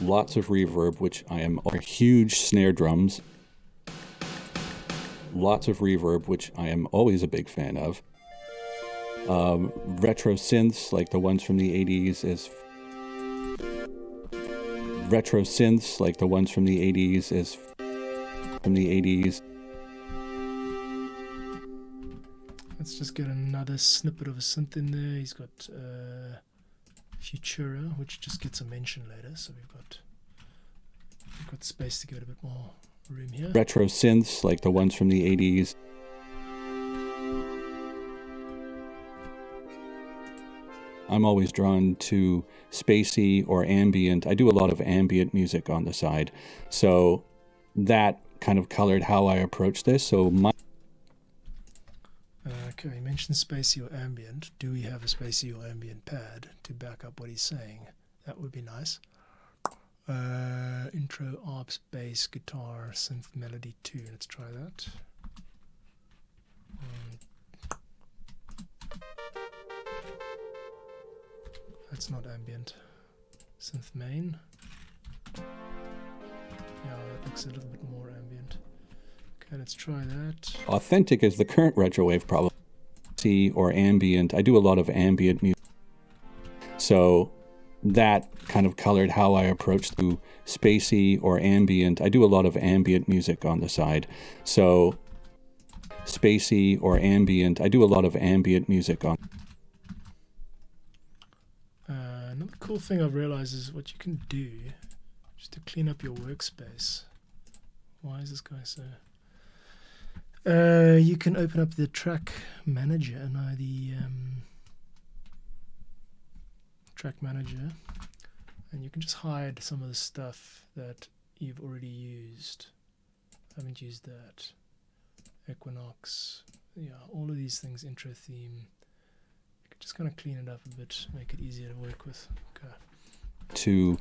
Lots of reverb, which I am huge snare drums. Lots of reverb, which I am always a big fan of. Um, retro synths like the ones from the 80s is retro synths like the ones from the 80s is from the 80s Let's just get another snippet of a synth in there. He's got uh, Futura, which just gets a mention later. So we've got we've got space to give it a bit more room here. retro synths like the ones from the 80s I'm always drawn to spacey or ambient. I do a lot of ambient music on the side. So that kind of colored how I approach this. So my Uh, okay, he mentioned spacey or ambient. Do we have a spacey or ambient pad to back up what he's saying? That would be nice. Uh, intro, arps, bass, guitar, synth, melody 2. Let's try that. Um, that's not ambient. Synth main. Yeah, that looks a little bit more ambient. Okay, let's try that. authentic is the current retrowave probably see or ambient. I do a lot of ambient music. So that kind of colored how I approach to spacey or ambient. I do a lot of ambient music on the side. So spacey or ambient. I do a lot of ambient music on cool thing I've realized is what you can do just to clean up your workspace. Why is this guy so? Uh, you can open up the track manager, no, the um, track manager, and you can just hide some of the stuff that you've already used. I haven't used that. Equinox, yeah, all of these things, intro theme. Just going to clean it up a bit, make it easier to work with. Okay. to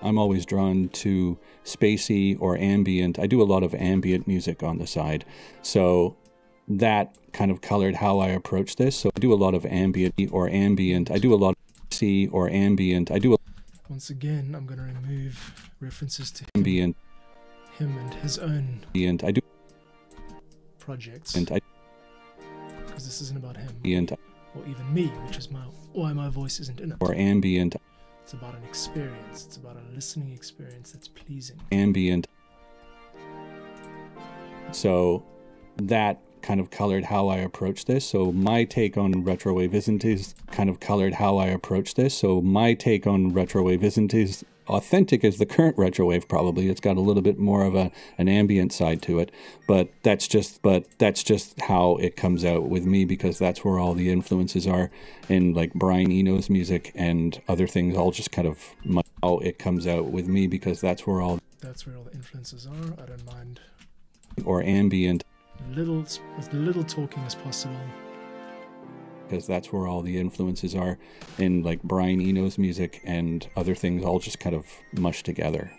I'm always drawn to spacey or ambient. I do a lot of ambient music on the side. So that kind of colored how I approach this. So I do a lot of ambient or ambient. I do a lot of C or ambient. I do a Once again, I'm going to remove references to him, ambient him and his own ambient. I do projects and I because this isn't about him ambient or even me, which is my why my voice isn't in it. or ambient It's about an experience. It's about a listening experience that's pleasing. ambient. So that kind of colored how I approach this. So my take on retrowave isn't is kind of colored how I approach this. So my take on retrowave isn't as authentic as the current retrowave probably. It's got a little bit more of a an ambient side to it, but that's just but that's just how it comes out with me because that's where all the influences are in like Brian Eno's music and other things all just kind of how it comes out with me because that's where all That's where all the influences are. I don't mind or ambient little as little talking as possible. Because that's where all the influences are in like Brian Eno's music and other things all just kind of mushed together.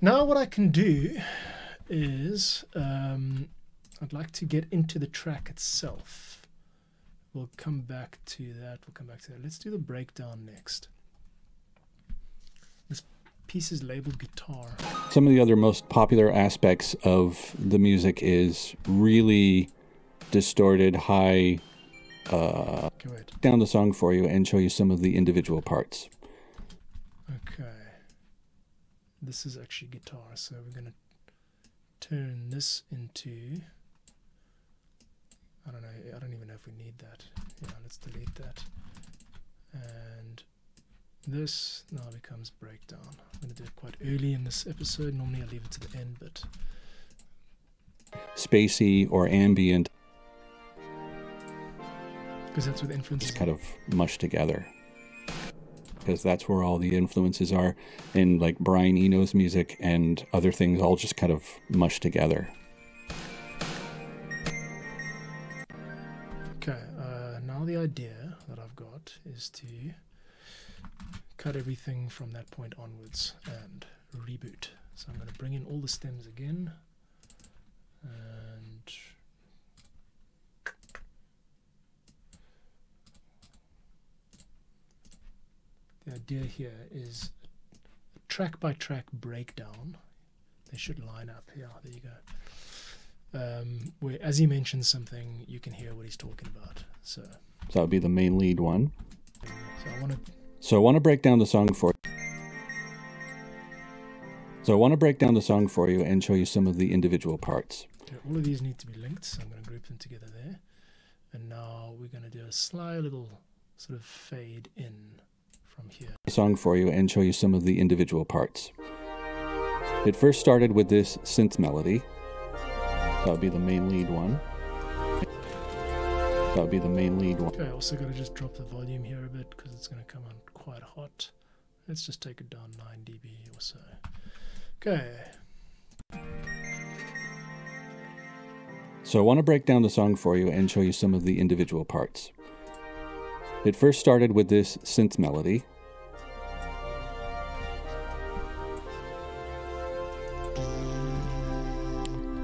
Now, what I can do is um, I'd like to get into the track itself. We'll come back to that. We'll come back to that. Let's do the breakdown next. This piece is labeled guitar. Some of the other most popular aspects of the music is really distorted high uh down the song for you and show you some of the individual parts. Okay. This is actually guitar, so we're going to turn this into. I don't know. I don't even know if we need that. Yeah, let's delete that. And this now becomes breakdown. I'm going to do it quite early in this episode. Normally I leave it to the end, but Spacey or ambient because that's where the influences kind of mushed together. Because that's where all the influences are in like Brian Eno's music and other things all just kind of mushed together. Okay, uh, now the idea that I've got is to cut everything from that point onwards and reboot. So I'm going to bring in all the stems again and the idea here is a track by track breakdown. They should line up. Yeah, there you go um, where as he mentions something, you can hear what he's talking about. So, So that would be the main lead one. so I want to So I want to break down the song for So I want to break down the song for you and show you some of the individual parts. all of these need to be linked, so I'm going to group them together there. And now we're going to do a sly little sort of fade in from here. Song for you and show you some of the individual parts. It first started with this synth melody. That would be the main lead one. That would be the main lead one. Okay, I also got to just drop the volume here a bit because it's going to come on quite hot. Let's just take it down 9 dB or so. Okay, So I want to break down the song for you and show you some of the individual parts. It first started with this synth melody.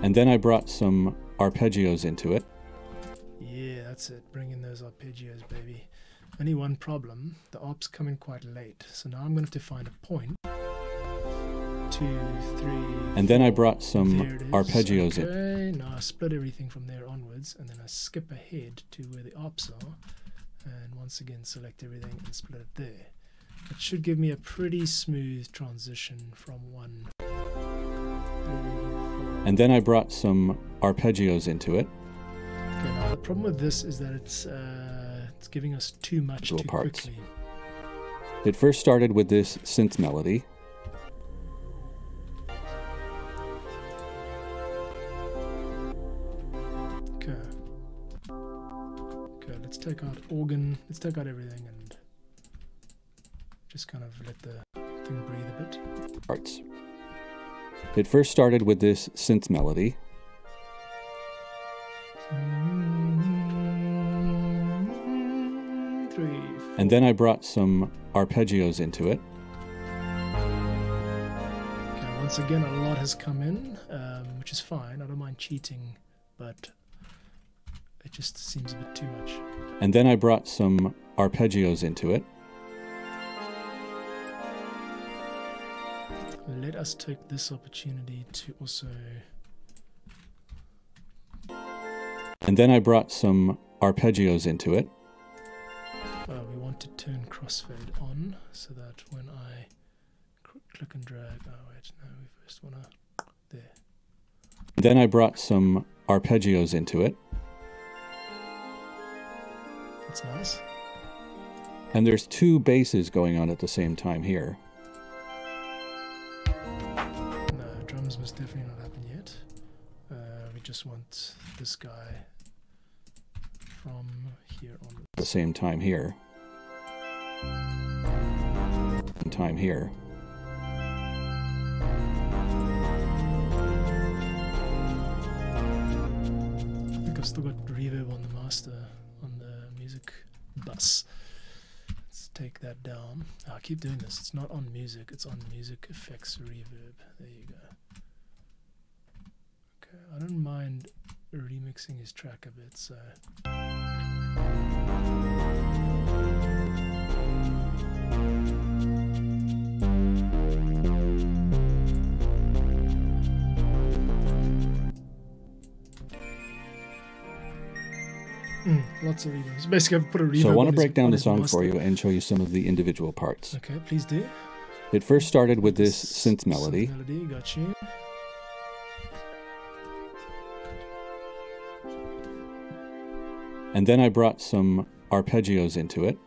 And then I brought some arpeggios into it. yeah, that's it. Bring in those arpeggios, baby. Only one problem the arps come in quite late, so now I'm going to have to find a point. Two, three. And then I brought some There it is. arpeggios in. Okay, now I split everything from there onwards, and then I skip ahead to where the arps are, and once again select everything and split it there. It should give me a pretty smooth transition from one. And then I brought some arpeggios into it. Okay, now the problem with this is that it's uh, It's giving us too much too parts. quickly. It first started with this synth melody. Take out organ. Let's take out everything and just kind of let the thing breathe a bit. parts. It first started with this synth melody. Three. And then I brought some arpeggios into it. Okay, once again, a lot has come in, um, which is fine. I don't mind cheating, but it just seems a bit too much. And then I brought some arpeggios into it. Let us take this opportunity to also. And then I brought some arpeggios into it. Uh, we want to turn crossfade on so that when I click and drag. Oh, wait, no, we first want to. There. Then I brought some arpeggios into it. That's nice. And there's two basses going on at the same time here. No, drums must definitely not happen yet. Uh, we just want this guy from here on. At the same time here. And time here. I think I've still got reverb on the master on the music Let's take that down. Oh, I keep doing this. It's not on music. It's on music effects reverb. There you go. Okay, I don't mind remixing his track a bit. So lots of reverbs. Basically, I've put a reverb. So I want to break down the song for you and show you some of the individual parts. Okay, please do. It first started with this synth melody. melody, got you. And then I brought some arpeggios into it.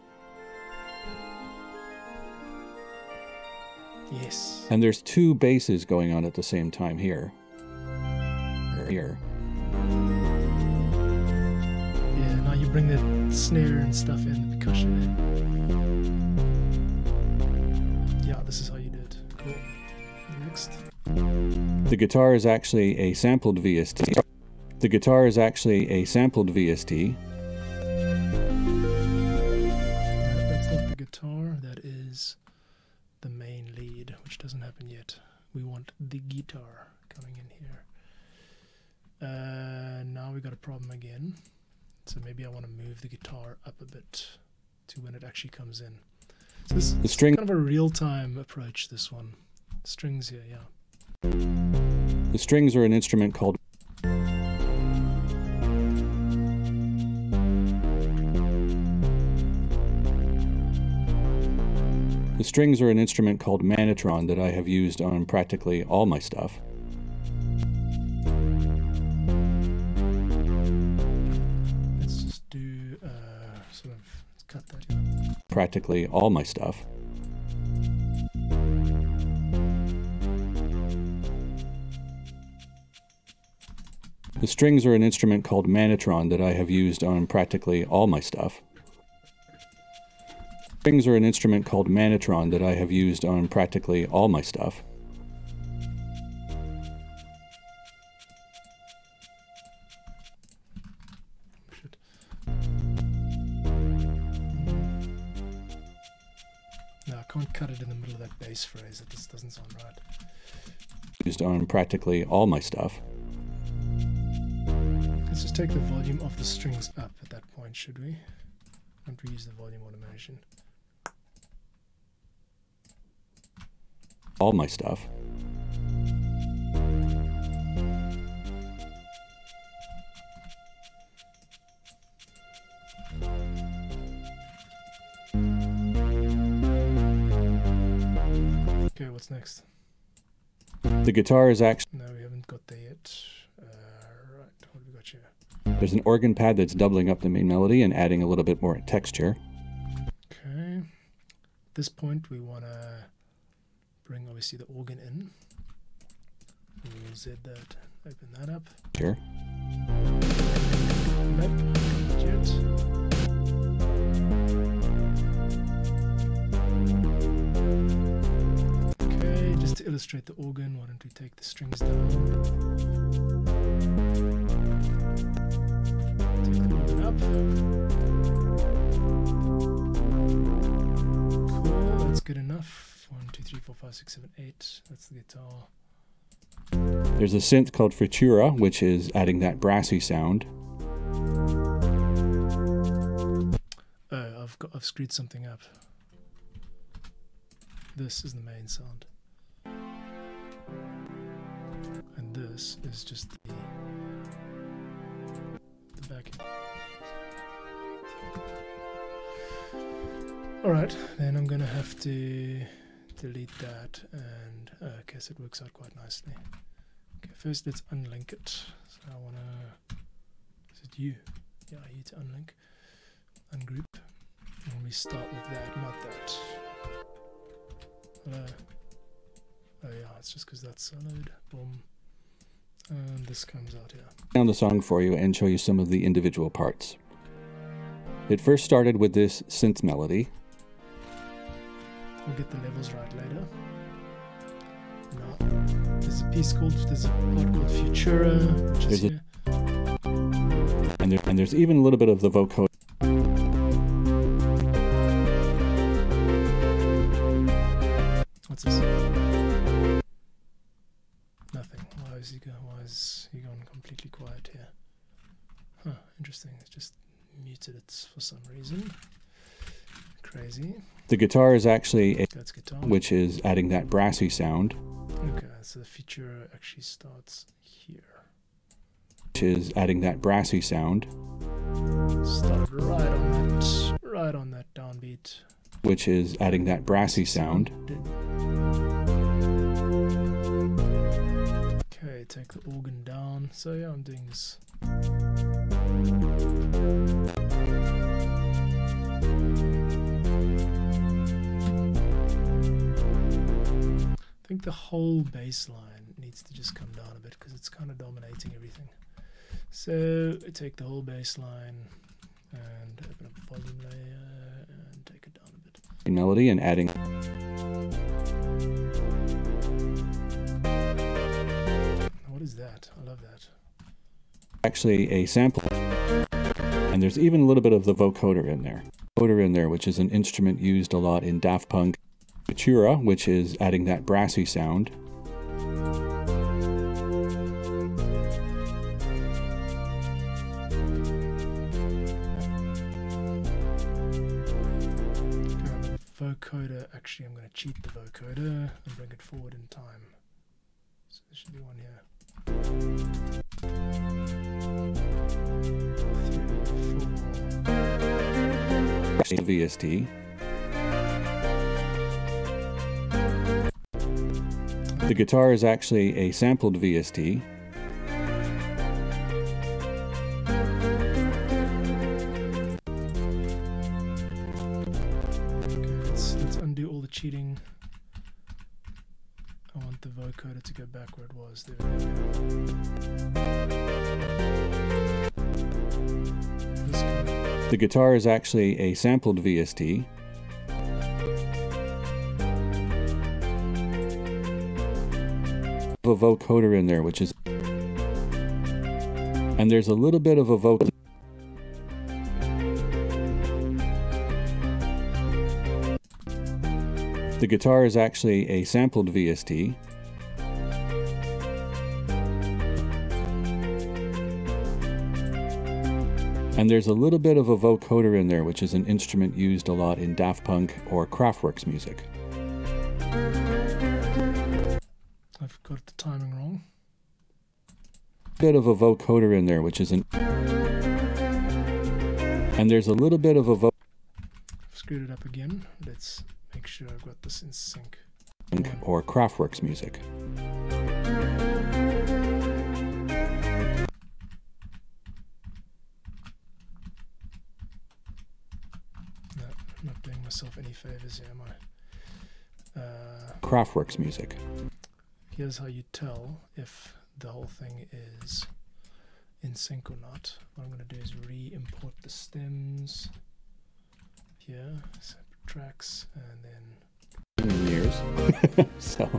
Yes. And there's two basses going on at the same time here. Here. Bring the snare and stuff in, the percussion in. Yeah, this is how you do it. Cool. Next. The guitar is actually a sampled VST. The guitar is actually a sampled VST. That's not the guitar, that is the main lead, which doesn't happen yet. We want the guitar coming in here. Uh, now we got a problem again. So maybe I want to move the guitar up a bit to when it actually comes in. So this The is string kind of a real-time approach. This one, strings here, yeah. the strings are an instrument called The strings are an instrument called Manitron that I have used on practically all my stuff. Practically all my stuff. The strings are an instrument called Manitron that I have used on practically all my stuff. Strings are an instrument called Manitron that I have used on practically all my stuff. Used on practically all my stuff. Let's just take the volume of the strings up at that point, should we? And reuse the volume automation. All my stuff. Okay, what's next? The guitar is actually No, we haven't got there yet. Uh, right, what have we got here? There's an organ pad that's doubling up the main melody and adding a little bit more texture. Okay. At this point, we want to bring obviously the organ in. We'll Z that, open that up. Sure. Nope, just to illustrate the organ, why don't we take the strings down? Take the organ up. Cool, that's good enough. One, two, three, four, five, six, seven, eight. That's the guitar. There's a synth called Futura, which is adding that brassy sound. Oh, I've got I've screwed something up. This is the main sound. And this is just the the backing. Alright, then I'm gonna have to delete that and uh, I guess it works out quite nicely. Okay, first let's unlink it. So I wanna is it you? Yeah, you to unlink. Ungroup. And we start with that, not that. Hello. Oh yeah, it's just because that's soloed. Boom. And this comes out here. down the song for you and show you some of the individual parts. It first started with this synth melody, We'll get the levels right later. Now, there's a piece called, there's a part called Futura, which is There's a- and, there, and there's even a little bit of the vocoder. What's this? Is he go? Why is he gone completely quiet here? Huh. Interesting. It's just muted it for some reason. Crazy. The guitar is actually guitar. which is adding that brassy sound, Okay, so the feature actually starts here. which is adding that brassy sound, Start right on that, right on that downbeat. which is adding that brassy sound. Take the organ down. So yeah, I'm doing this. I think the whole bass line needs to just come down a bit because it's kind of dominating everything. So I take the whole bass line and open up the volume layer and take it down a bit. melody and adding What is that? I love that. actually a sample. And there's even a little bit of the vocoder in there. Vocoder in there, which is an instrument used a lot in Daft Punk. Futura, which is adding that brassy sound, vocoder, actually, I'm going to cheat the vocoder and bring it forward in time. So there should be one here. VST. The guitar is actually a sampled VST. Go back where it was. There. The guitar is actually a sampled VST. A vocoder in there, which is. And there's a little bit of a voc. The guitar is actually a sampled VST. And there's a little bit of a vocoder in there, which is an instrument used a lot in Daft Punk or Kraftwerk's music. I've got the timing wrong. Bit of a vocoder in there, which is an. And there's a little bit of a vo- I've screwed it up again. Let's make sure I've got this in sync. or Kraftwerk's music. Myself any favors here, am I? Uh, Kraftwerk's music. here's how you tell if the whole thing is in sync or not. What I'm going to do is re-import the stems here, separate tracks, and then Years. <laughs> so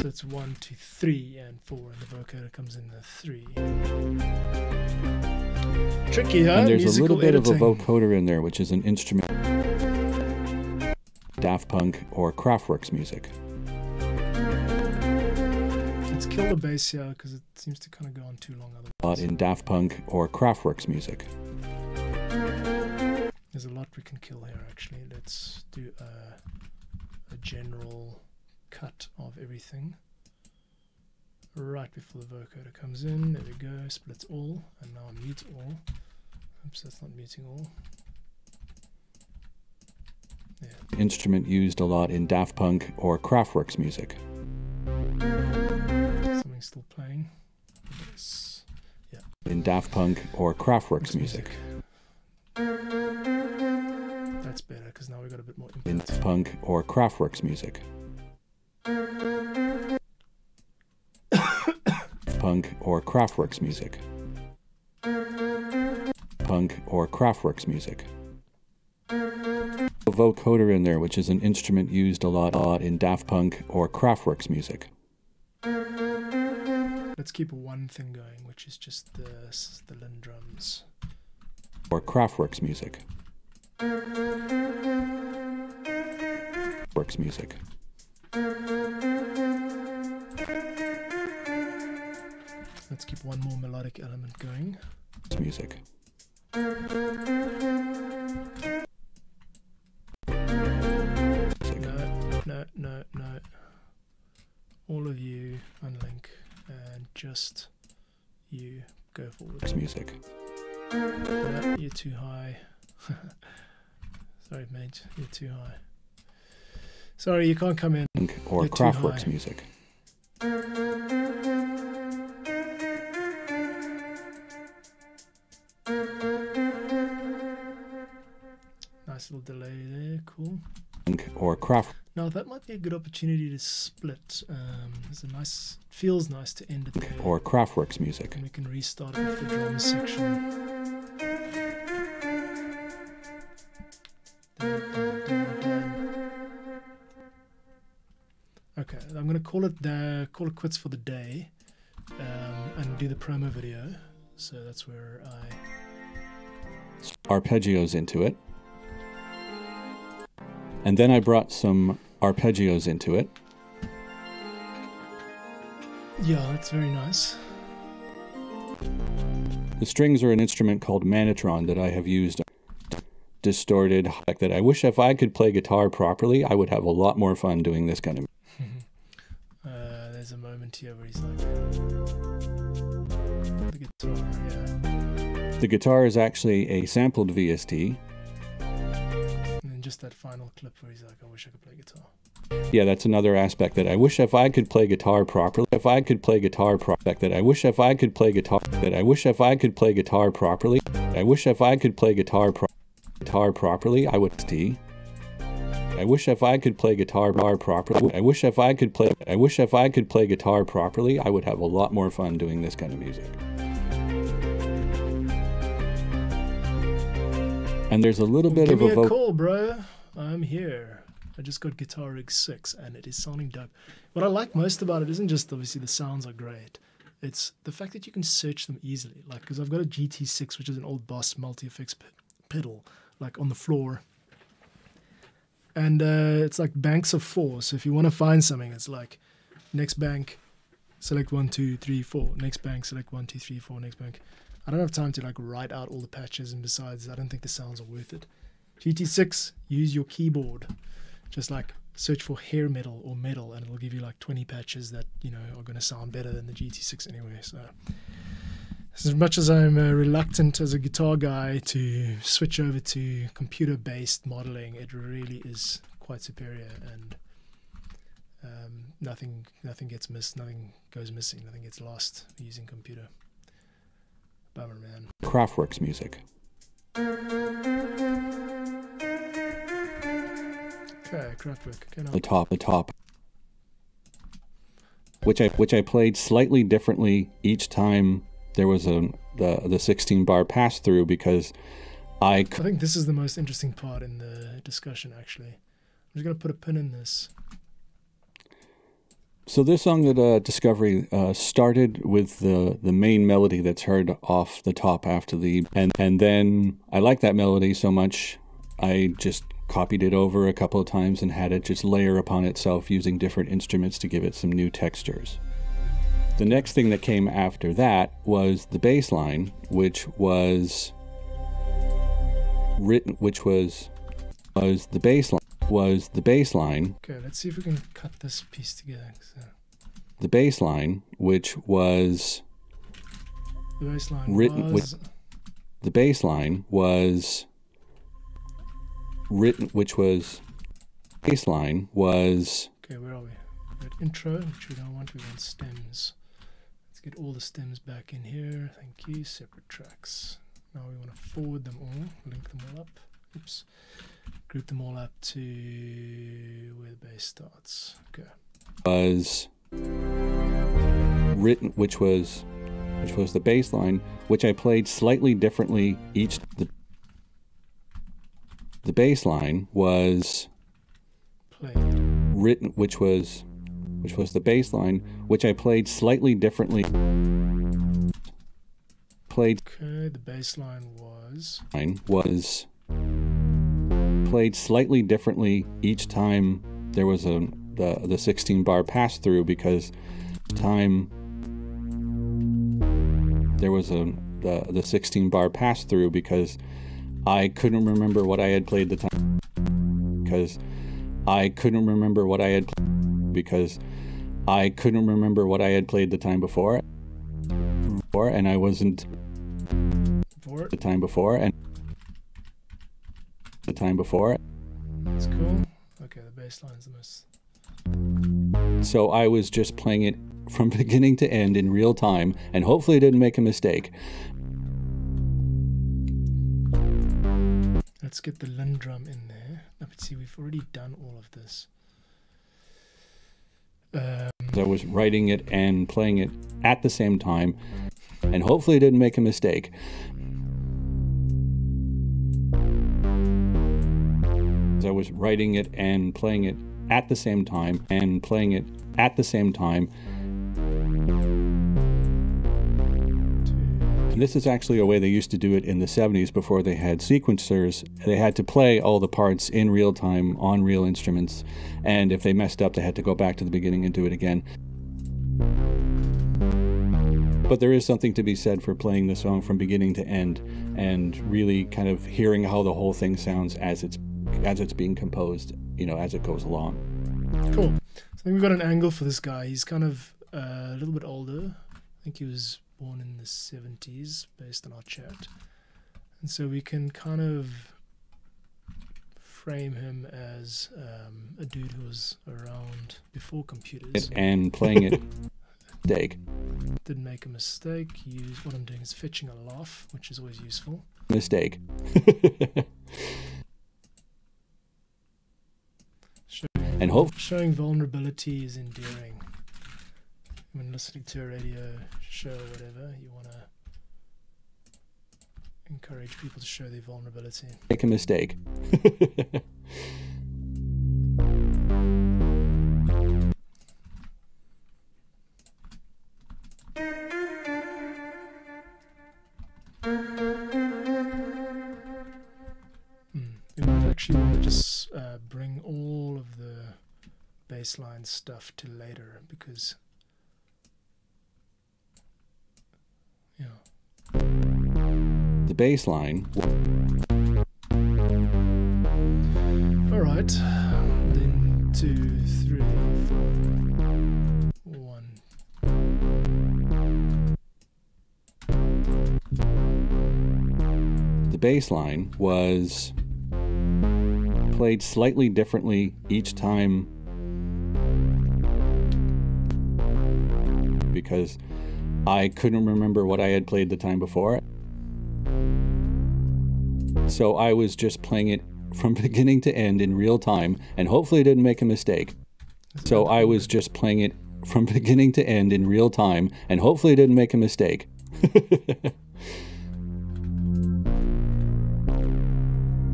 so it's one, two, three, and four, and the vocoder comes in the three. Tricky, huh? and there's a little bit of a vocoder in there, which is an instrument. Daft Punk or Kraftwerk's music. Let's kill the bass here because it seems to kind of go on too long. Otherwise, in Daft Punk or Kraftwerk's music. there's a lot we can kill here. Actually, let's do a, a general cut of everything. Right before the vocoder comes in, there we go. Splits all, and now mute all. Oops, that's not muting all. Yeah, Instrument used a lot in Daft Punk or Kraftwerk's music. something's still playing. Yes. Yeah. In Daft Punk or Kraftwerk's music. That's better because now we've got a bit more impact. In. Daft <coughs> Punk or Kraftwerk's music. Punk or Kraftwerk's music. Punk or Kraftwerk's music. Vocoder in there, which is an instrument used a lot, a lot in Daft Punk or Kraftwerk's music. Let's keep one thing going, which is just the the Linn drums. Or Kraftwerk's music. Works music. Let's keep one more melodic element going. Music. Too high. <laughs> Sorry, mate. You're too high. Sorry, you can't come in. Or You're Kraftwerk's music. Nice little delay there. Cool. Or Kraft. Now that might be a good opportunity to split. Um, it's a nice, feels nice to end it there. Or Kraftwerk's music. and we can restart it with the drums section. Call it the call it quits for the day, um, and do the promo video. So that's where I arpeggios into it. And then I brought some arpeggios into it. yeah, that's very nice. The strings are an instrument called Manitron that I have used distorted like that I wish if I could play guitar properly, I would have a lot more fun doing this kind of moment here where he's like the guitar, yeah, The guitar is actually a sampled VST. and then just that final clip where he's like, "I wish I could play guitar." Yeah, that's another aspect that I wish if I could play guitar properly. If I could play guitar properly, that I wish if I could play guitar that I wish if I could play guitar properly. I wish if I could play guitar pro- guitar properly, I would T. I wish if I could play guitar bar properly. I wish if I could play I wish if I could play guitar properly, I would have a lot more fun doing this kind of music. And there's a little bit Give of me a a call, bro. I'm here. I just got Guitar Rig 6 and it is sounding dope. What I like most about it isn't just obviously the sounds are great. It's the fact that you can search them easily. Like, because I've got a GT6, which is an old Boss multi effects pedal, like on the floor. And uh, it's like banks of four. So if you want to find something, it's like next bank, select one, two, three, four. Next bank, select one, two, three, four. Next bank. I don't have time to like write out all the patches, and besides, I don't think the sounds are worth it. GT6, use your keyboard. Just like search for hair metal or metal, and it'll give you like 20 patches that you know are going to sound better than the GT6 anyway. So, as much as I'm uh, reluctant as a guitar guy to switch over to computer-based modeling, it really is quite superior, and um, nothing nothing gets missed, nothing goes missing, nothing gets lost using computer. Bummer, man. Kraftwerk's music. Okay, Kraftwerk. The top, the top, which I which I played slightly differently each time there was a the the 16 bar pass through because I I think this is the most interesting part in the discussion, actually. I'm just going to put a pin in this. So this song that uh, Discovery uh, started with the the main melody that's heard off the top after the and and then I like that melody so much I just copied it over a couple of times and had it just layer upon itself using different instruments to give it some new textures. The next thing that came after that was the bass line, which was written which was was the bass line was the bass line Okay, let's see if we can cut this piece together. So uh, the bass line, which was the bass line Written with- was. the bass line was written, which was bass line was Okay, where are we? Intro, which we don't want. We want stems. Let's get all the stems back in here. Thank you. Separate tracks. Now we want to forward them all, link them all up. Oops. Group them all up to where the bass starts. Okay. was written, which was which was the bass line, which I played slightly differently each. The the bass line was played. written, which was which was the bass line, which I played slightly differently. Played Okay, the bass line was. line was played slightly differently each time there was a the the 16 bar pass through because time there was a the the 16 bar pass through because I couldn't remember what I had played the time because I couldn't remember what I had because I couldn't remember what I had played the time before before and I wasn't Before the time before and the time before That's cool. Okay, the bass line's the most. so i was just playing it from <laughs> beginning to end in real time and hopefully didn't make a mistake Let's get the LinnDrum in there. Let's see, we've already done all of this. Um, i was writing it and playing it at the same time and hopefully didn't make a mistake. I was writing it and playing it at the same time and playing it at the same time this is actually a way they used to do it in the 70s before they had sequencers. They had to play all the parts in real time on real instruments, and if they messed up, they had to go back to the beginning and do it again. But there is something to be said for playing the song from beginning to end and really kind of hearing how the whole thing sounds as it's as it's being composed, you know, as it goes along. Cool. So I think we've got an angle for this guy. He's kind of uh, a little bit older. I think he was born in the 70s, based on our chat. And so we can kind of frame him as um, a dude who was around before computers. And playing it <laughs> mistake. Didn't make a mistake. Use what I'm doing is fetching a laugh, which is always useful. Mistake. <laughs> Showing, And hope- showing vulnerability is endearing. When listening to a radio show or whatever, you want to encourage people to show their vulnerability. Make a mistake. <laughs> Hmm. We might actually want to just uh, bring all of the bass line stuff to later because, bass line All right. Then two, three, four. One. the bass line was played slightly differently each time because I couldn't remember what I had played the time before. So I was just playing it from <laughs> beginning to end in real time and hopefully didn't make a mistake. So I was just playing it from <laughs> beginning to end in real time and hopefully didn't make a mistake. <laughs>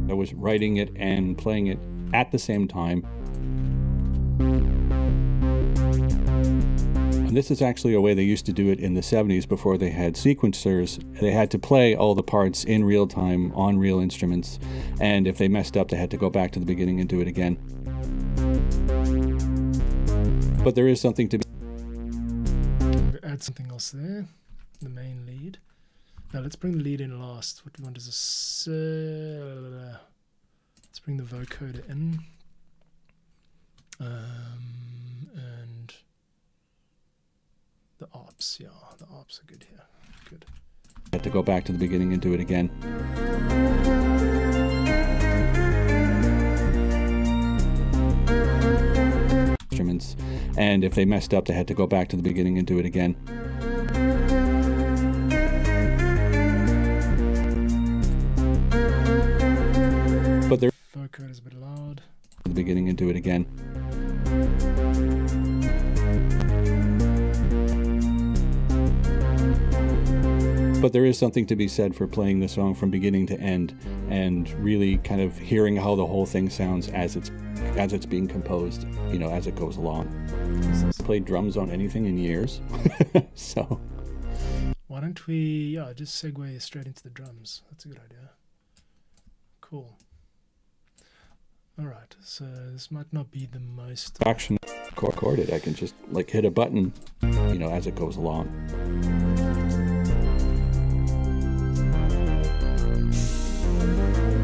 I was writing it and playing it at the same time. This is actually a way they used to do it in the 70s before they had sequencers. They had to play all the parts in real time on real instruments. And if they messed up, they had to go back to the beginning and do it again. But there is something to be Add something else there. The main lead. Now let's bring the lead in last. What we want is a. Let's bring the vocoder in. Um, and the ops, yeah, the ops are good here. Good. I had to go back to the beginning and do it again. Instruments, and if they messed up, they had to go back to the beginning and do it again. But they're a bit loud. the beginning and do it again. But there is something to be said for playing the song from beginning to end and really kind of hearing how the whole thing sounds as it's as it's being composed, you know, as it goes along. Played drums on anything in years. <laughs> so Why don't we, yeah, just segue straight into the drums? That's a good idea. Cool. All right, so this might not be the most. action recorded, I can just like hit a button, you know, as it goes along.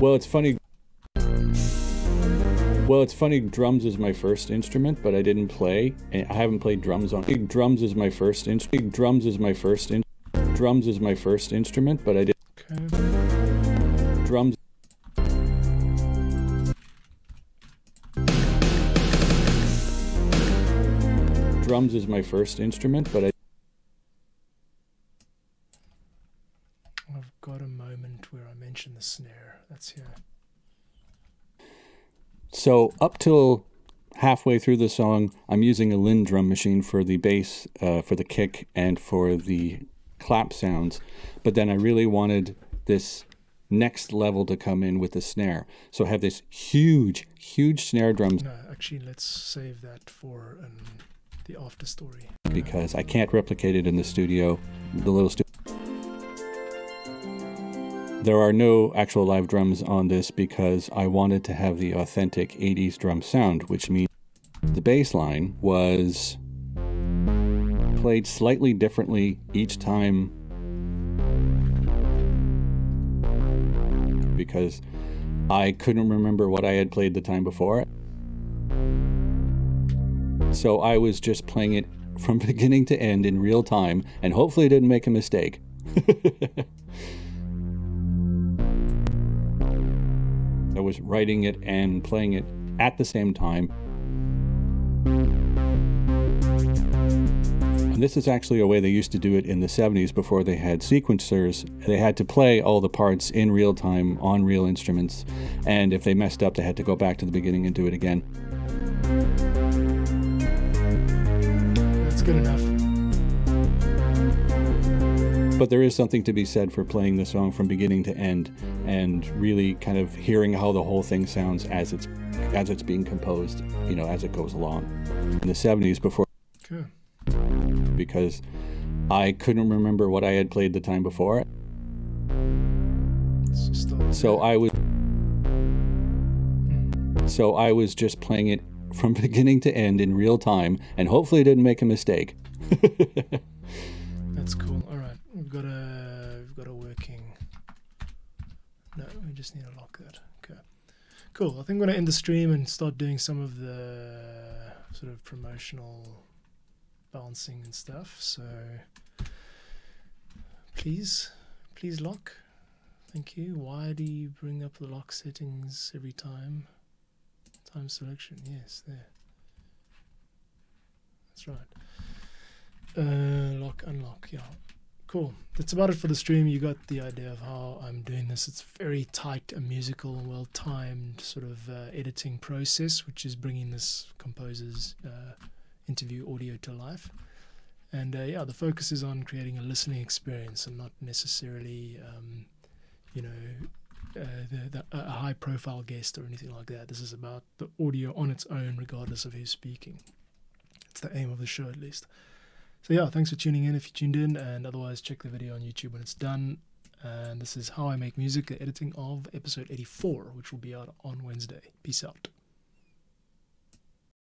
Well, it's funny. Well, it's funny. Drums is my first instrument, but I didn't play. and I haven't played drums on. Drums is my first instrument. Drums is my first. In- drums is my first instrument, but I did Okay. drums. Drums is my first instrument, but I I've got a moment where I mention the snare. That's here. So up till halfway through the song, I'm using a Linn drum machine for the bass, uh, for the kick, and for the clap sounds. But then I really wanted this next level to come in with the snare. So I have this huge, huge snare drum No, actually, let's save that for um, the after story. because I can't replicate it in the studio, the little studio. There are no actual live drums on this because I wanted to have the authentic 80s drum sound, which means the bass line was played slightly differently each time because I couldn't remember what I had played the time before. So I was just playing it from <laughs> beginning to end in real time and hopefully didn't make a mistake. <laughs> I was writing it and playing it at the same time. And this is actually a way they used to do it in the 70s before they had sequencers. They had to play all the parts in real time on real instruments. And if they messed up, they had to go back to the beginning and do it again. That's good enough. But there is something to be said for playing the song from beginning to end and really kind of hearing how the whole thing sounds as it's as it's being composed, you know, as it goes along. In the 70s before Cool. because I couldn't remember what I had played the time before. Let's just start So. I was Hmm. so I was just playing it from <laughs> beginning to end in real time and hopefully didn't make a mistake. <laughs> That's cool. All right, we've got a we've got a working. No, we just need to lock that. Okay, cool. I think I'm gonna end the stream and start doing some of the sort of promotional balancing and stuff. So please, please lock. Thank you. Why do you bring up the lock settings every time? Time selection. Yes, there. That's right. Uh, lock, unlock. Yeah, cool. That's about it for the stream. You got the idea of how I'm doing this. It's very tight, a musical, well timed sort of uh, editing process, which is bringing this composer's uh, interview audio to life. And uh, yeah, the focus is on creating a listening experience and not necessarily, um, you know, uh, the, the, a high profile guest or anything like that. This is about the audio on its own, regardless of who's speaking. It's the aim of the show, at least. So yeah, thanks for tuning in if you tuned in, and otherwise check the video on YouTube when it's done. And this is how I make music, the editing of episode 84, which will be out on Wednesday. Peace out.